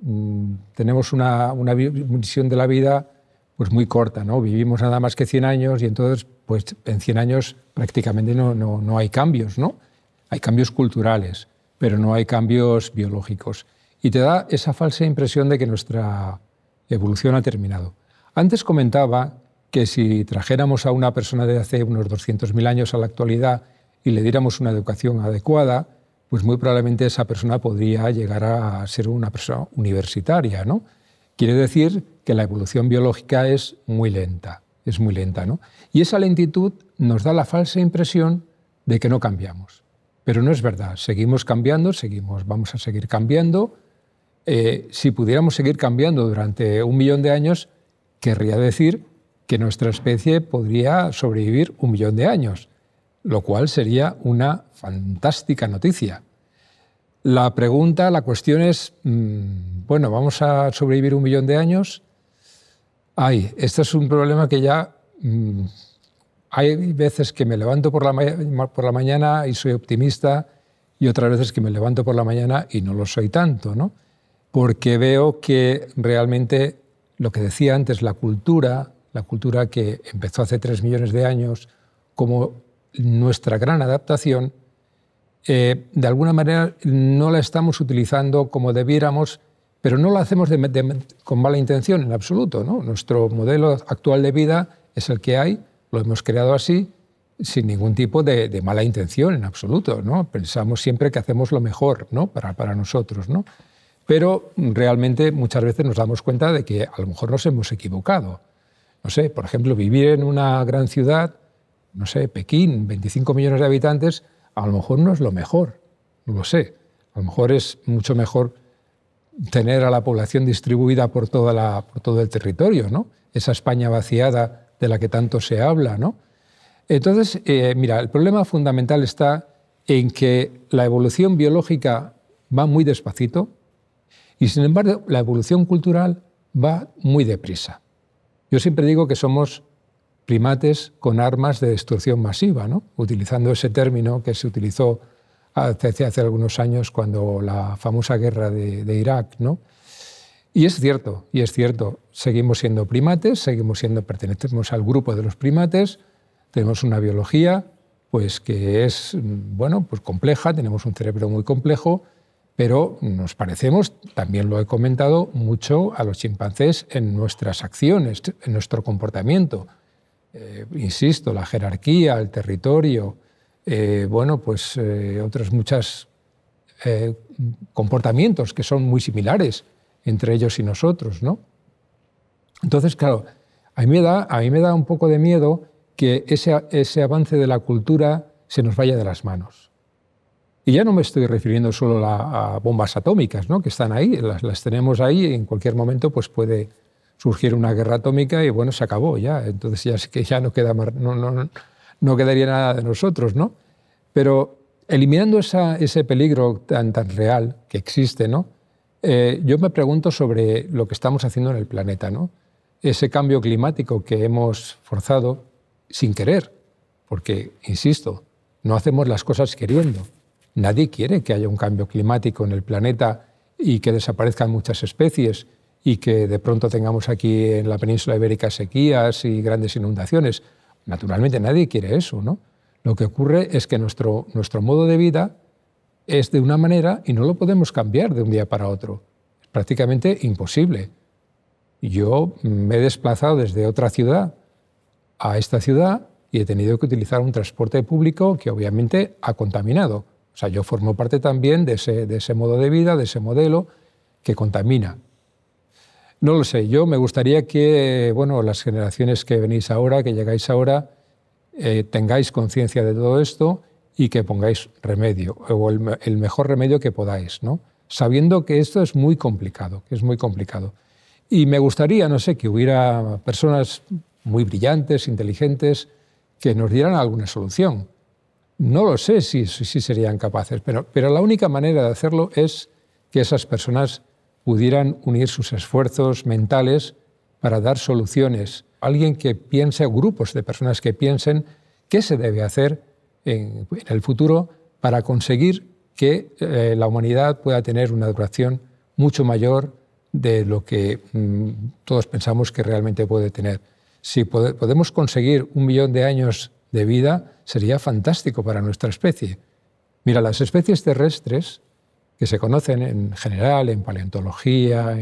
mm, tenemos una, una, visión de la vida pues muy corta, ¿no? Vivimos nada más que 100 años y entonces, pues en 100 años prácticamente no, no, no hay cambios, ¿no? Hay cambios culturales, pero no hay cambios biológicos. Y te da esa falsa impresión de que nuestra evolución ha terminado. Antes comentaba que si trajéramos a una persona de hace unos 200.000 años a la actualidad y le diéramos una educación adecuada, pues muy probablemente esa persona podría llegar a ser una persona universitaria. ¿no? Quiere decir que la evolución biológica es muy lenta, es muy lenta. ¿no? Y esa lentitud nos da la falsa impresión de que no cambiamos. Pero no es verdad, seguimos cambiando, seguimos, vamos a seguir cambiando. Eh, si pudiéramos seguir cambiando durante un millón de años, querría decir que nuestra especie podría sobrevivir un millón de años, lo cual sería una fantástica noticia. La pregunta, la cuestión es, mm, bueno, ¿vamos a sobrevivir un millón de años? Ay, este es un problema que ya... Mm, hay veces que me levanto por la, por la mañana y soy optimista y otras veces que me levanto por la mañana y no lo soy tanto, ¿no? Porque veo que realmente lo que decía antes, la cultura, la cultura que empezó hace tres millones de años como nuestra gran adaptación, eh, de alguna manera no la estamos utilizando como debiéramos, pero no lo hacemos con mala intención en absoluto. ¿no? Nuestro modelo actual de vida es el que hay, lo hemos creado así, sin ningún tipo de, mala intención en absoluto. ¿no? Pensamos siempre que hacemos lo mejor para nosotros. ¿no? Pero realmente muchas veces nos damos cuenta de que a lo mejor nos hemos equivocado. No sé, por ejemplo, vivir en una gran ciudad, no sé, Pekín, 25 millones de habitantes, a lo mejor no es lo mejor, no lo sé. A lo mejor es mucho mejor tener a la población distribuida por, todo el territorio, ¿no? Esa España vaciada de la que tanto se habla, ¿no? Entonces, eh, mira, el problema fundamental está en que la evolución biológica va muy despacito y, sin embargo, la evolución cultural va muy deprisa. Yo siempre digo que somos primates con armas de destrucción masiva, ¿no? utilizando ese término que se utilizó hace, hace algunos años cuando la famosa guerra de, Irak. ¿no? Y es cierto, y es cierto, seguimos siendo primates, seguimos siendo, pertenecemos al grupo de los primates, tenemos una biología pues, que es bueno, pues compleja, tenemos un cerebro muy complejo, pero nos parecemos, también lo he comentado, mucho a los chimpancés en nuestras acciones, en nuestro comportamiento. Eh, insisto, la jerarquía, el territorio, eh, bueno, pues eh, otros muchos comportamientos que son muy similares entre ellos y nosotros, ¿no? Entonces, claro, a mí me da, a mí me da un poco de miedo que ese, ese avance de la cultura se nos vaya de las manos. Y ya no me estoy refiriendo solo a, bombas atómicas, ¿no? que están ahí, las, las, tenemos ahí y en cualquier momento pues puede, surgir una guerra atómica y bueno, se acabó ya. Entonces ya, que ya no, queda, no, no, no quedaría nada de nosotros, ¿no? Pero eliminando esa, ese peligro tan, tan real que existe, ¿no? Eh, yo me pregunto sobre lo que estamos haciendo en el planeta, ¿no? Ese cambio climático que hemos forzado sin querer, porque, insisto, no hacemos las cosas queriendo. Nadie quiere que haya un cambio climático en el planeta y que desaparezcan muchas especies y que de pronto tengamos aquí en la península ibérica sequías y grandes inundaciones. Naturalmente nadie quiere eso, ¿no? Lo que ocurre es que nuestro, nuestro modo de vida es de una manera y no lo podemos cambiar de un día para otro. Es prácticamente imposible. Yo me he desplazado desde otra ciudad a esta ciudad y he tenido que utilizar un transporte público que obviamente ha contaminado. Sea, yo formo parte también de ese, de ese modo de vida, de ese modelo que contamina. No lo sé, yo me gustaría que bueno, las generaciones que venís ahora, que llegáis ahora, eh, tengáis conciencia de todo esto y que pongáis remedio, o el, mejor remedio que podáis, ¿no? sabiendo que esto es muy complicado, que es muy complicado. Y me gustaría, no sé, que hubiera personas muy brillantes, inteligentes, que nos dieran alguna solución. No lo sé si, si serían capaces, pero, pero la única manera de hacerlo es que esas personas pudieran unir sus esfuerzos mentales para dar soluciones. Alguien que piense, grupos de personas que piensen qué se debe hacer en, el futuro para conseguir que eh, la humanidad pueda tener una duración mucho mayor de lo que mm, todos pensamos que realmente puede tener. Si podemos conseguir un millón de años de vida, sería fantástico para nuestra especie. Mira, las especies terrestres que se conocen en general, en paleontología,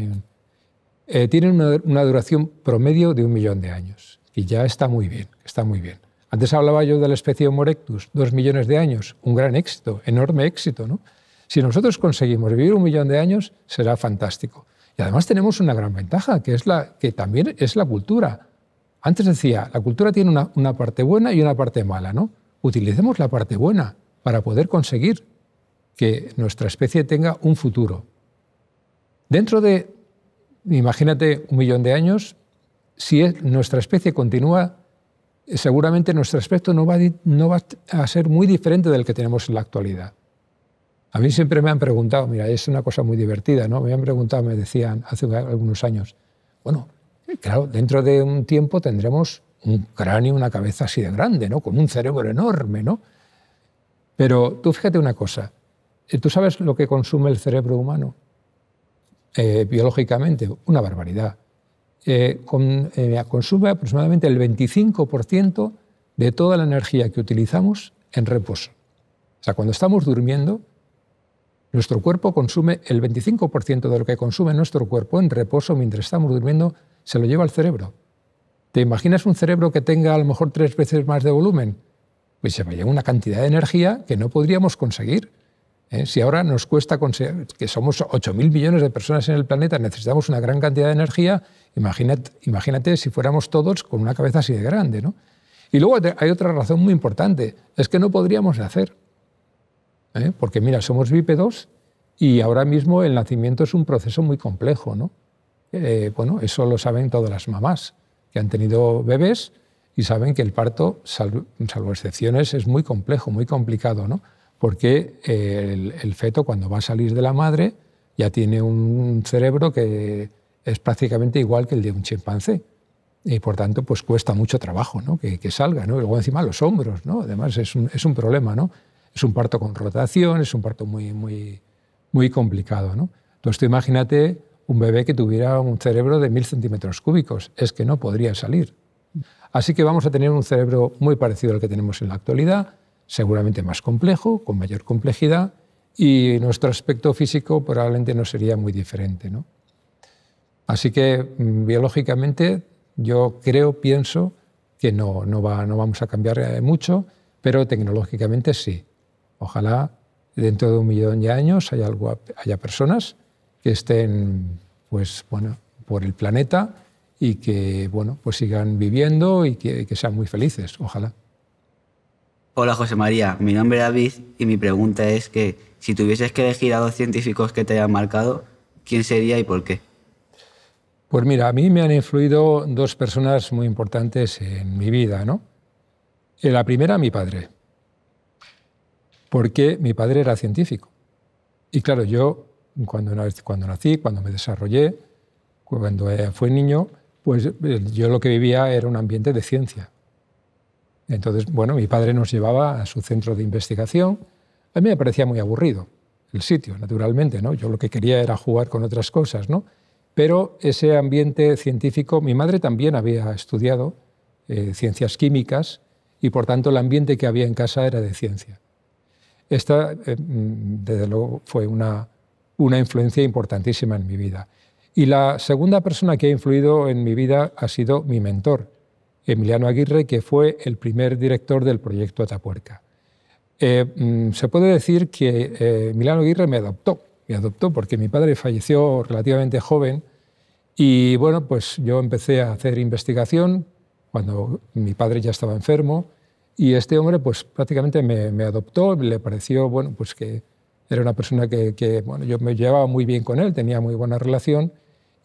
eh, tienen una, duración promedio de un millón de años. Y ya está muy bien, está muy bien. Antes hablaba yo de la especie Homo erectus, dos millones de años, un gran éxito, enorme éxito. ¿no? Si nosotros conseguimos vivir un millón de años, será fantástico. Y además tenemos una gran ventaja, que, es la, que también es la cultura. Antes decía, la cultura tiene una, una parte buena y una parte mala. ¿no? Utilicemos la parte buena para poder conseguir que nuestra especie tenga un futuro. Dentro de, imagínate, un millón de años, si nuestra especie continúa, seguramente nuestro aspecto no va, no va a ser muy diferente del que tenemos en la actualidad. A mí siempre me han preguntado, mira, es una cosa muy divertida, ¿no? Me han preguntado, me decían hace algunos años, bueno, claro, dentro de un tiempo tendremos un cráneo, una cabeza así de grande, ¿no? Con un cerebro enorme, ¿no? Pero tú fíjate una cosa, eh, ¿Tú sabes lo que consume el cerebro humano? Eh, biológicamente, una barbaridad. Eh, consume aproximadamente el 25% de toda la energía que utilizamos en reposo. O sea, cuando estamos durmiendo, nuestro cuerpo consume el 25% de lo que consume nuestro cuerpo en reposo mientras estamos durmiendo, se lo lleva al cerebro. ¿Te imaginas un cerebro que tenga a lo mejor tres veces más de volumen? Pues se va a una cantidad de energía que no podríamos conseguir. ¿eh? Si ahora nos cuesta conseguir, que somos 8.000 millones de personas en el planeta, necesitamos una gran cantidad de energía, imagínate, imagínate si fuéramos todos con una cabeza así de grande. ¿no? Y luego hay otra razón muy importante, es que no podríamos nacer. ¿Eh? Porque mira, somos bípedos y ahora mismo el nacimiento es un proceso muy complejo. ¿no? Eh, bueno, eso lo saben todas las mamás que han tenido bebés y saben que el parto, salvo, salvo excepciones, es muy complejo, muy complicado. ¿no? porque el, feto cuando va a salir de la madre ya tiene un cerebro que es prácticamente igual que el de un chimpancé. Y por tanto, pues cuesta mucho trabajo ¿no? que, salga. ¿no? Y luego encima los hombros, ¿no? además es un, es un, problema. ¿no? Es un parto con rotación, es un parto muy, muy, muy complicado. ¿no? Entonces imagínate un bebé que tuviera un cerebro de mil centímetros cúbicos. Es que no podría salir. Así que vamos a tener un cerebro muy parecido al que tenemos en la actualidad, seguramente más complejo, con mayor complejidad, y nuestro aspecto físico probablemente no sería muy diferente. ¿no? Así que mm, biológicamente yo creo, pienso que no, no, va, no vamos a cambiar eh, mucho, pero tecnológicamente sí. Ojalá dentro de un millón de años haya, algo, haya personas que estén pues, bueno, por el planeta y que bueno, pues sigan viviendo y que, que sean muy felices, ojalá. Hola José María, mi nombre es David y mi pregunta es que si tuvieses que elegir a dos científicos que te hayan marcado, ¿quién sería y por qué? Pues mira, a mí me han influido dos personas muy importantes en mi vida, ¿no? La primera, mi padre, porque mi padre era científico. Y claro, yo cuando, nací, cuando me desarrollé, cuando fue niño, pues eh, yo lo que vivía era un ambiente de ciencia. Entonces, bueno, mi padre nos llevaba a su centro de investigación. A mí me parecía muy aburrido el sitio, naturalmente, ¿no? Yo lo que quería era jugar con otras cosas, ¿no? Pero ese ambiente científico, mi madre también había estudiado eh, ciencias químicas y por tanto el ambiente que había en casa era de ciencia. Esta, eh, mm, desde luego, fue una, una influencia importantísima en mi vida. Y la segunda persona que ha influido en mi vida ha sido mi mentor, Emiliano Aguirre, que fue el primer director del proyecto Atapuerca. Eh, mm, se puede decir que eh, Emiliano Aguirre me adoptó, me adoptó porque mi padre falleció relativamente joven y bueno, pues yo empecé a hacer investigación cuando mi padre ya estaba enfermo y este hombre pues prácticamente me, adoptó, le pareció bueno, pues que era una persona que, que, bueno, yo me llevaba muy bien con él, tenía muy buena relación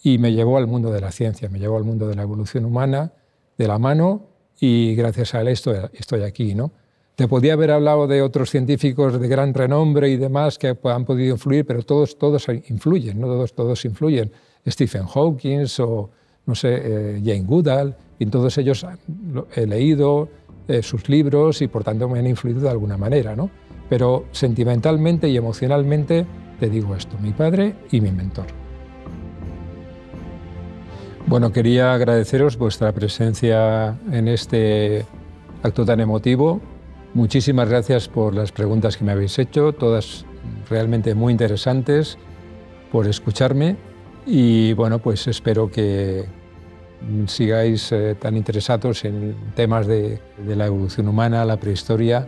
y me llevó al mundo de la ciencia, me llevó al mundo de la evolución humana de la mano y gracias a él estoy, estoy aquí. ¿no? Te podía haber hablado de otros científicos de gran renombre y demás que han podido influir, pero todos, todos influyen, ¿no? todos, todos influyen. Stephen Hawking o, no sé, eh, Jane Goodall, y todos ellos he leído eh, sus libros y por tanto me han influido de alguna manera. ¿no? Pero sentimentalmente y emocionalmente te digo esto, mi padre y mi mentor. Bueno, quería agradeceros vuestra presencia en este acto tan emotivo. Muchísimas gracias por las preguntas que me habéis hecho, todas realmente muy interesantes, por escucharme Y bueno, pues espero que sigáis eh, tan interesados en temas de, la evolución humana, la prehistoria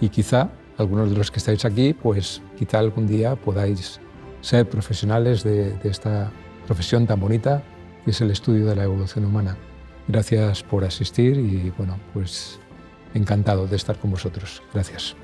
y quizá algunos de los que estáis aquí, pues quizá algún día podáis ser profesionales de, de esta profesión tan bonita que es el estudio de la evolución humana. Gracias por asistir y bueno, pues encantado de estar con vosotros. Gracias.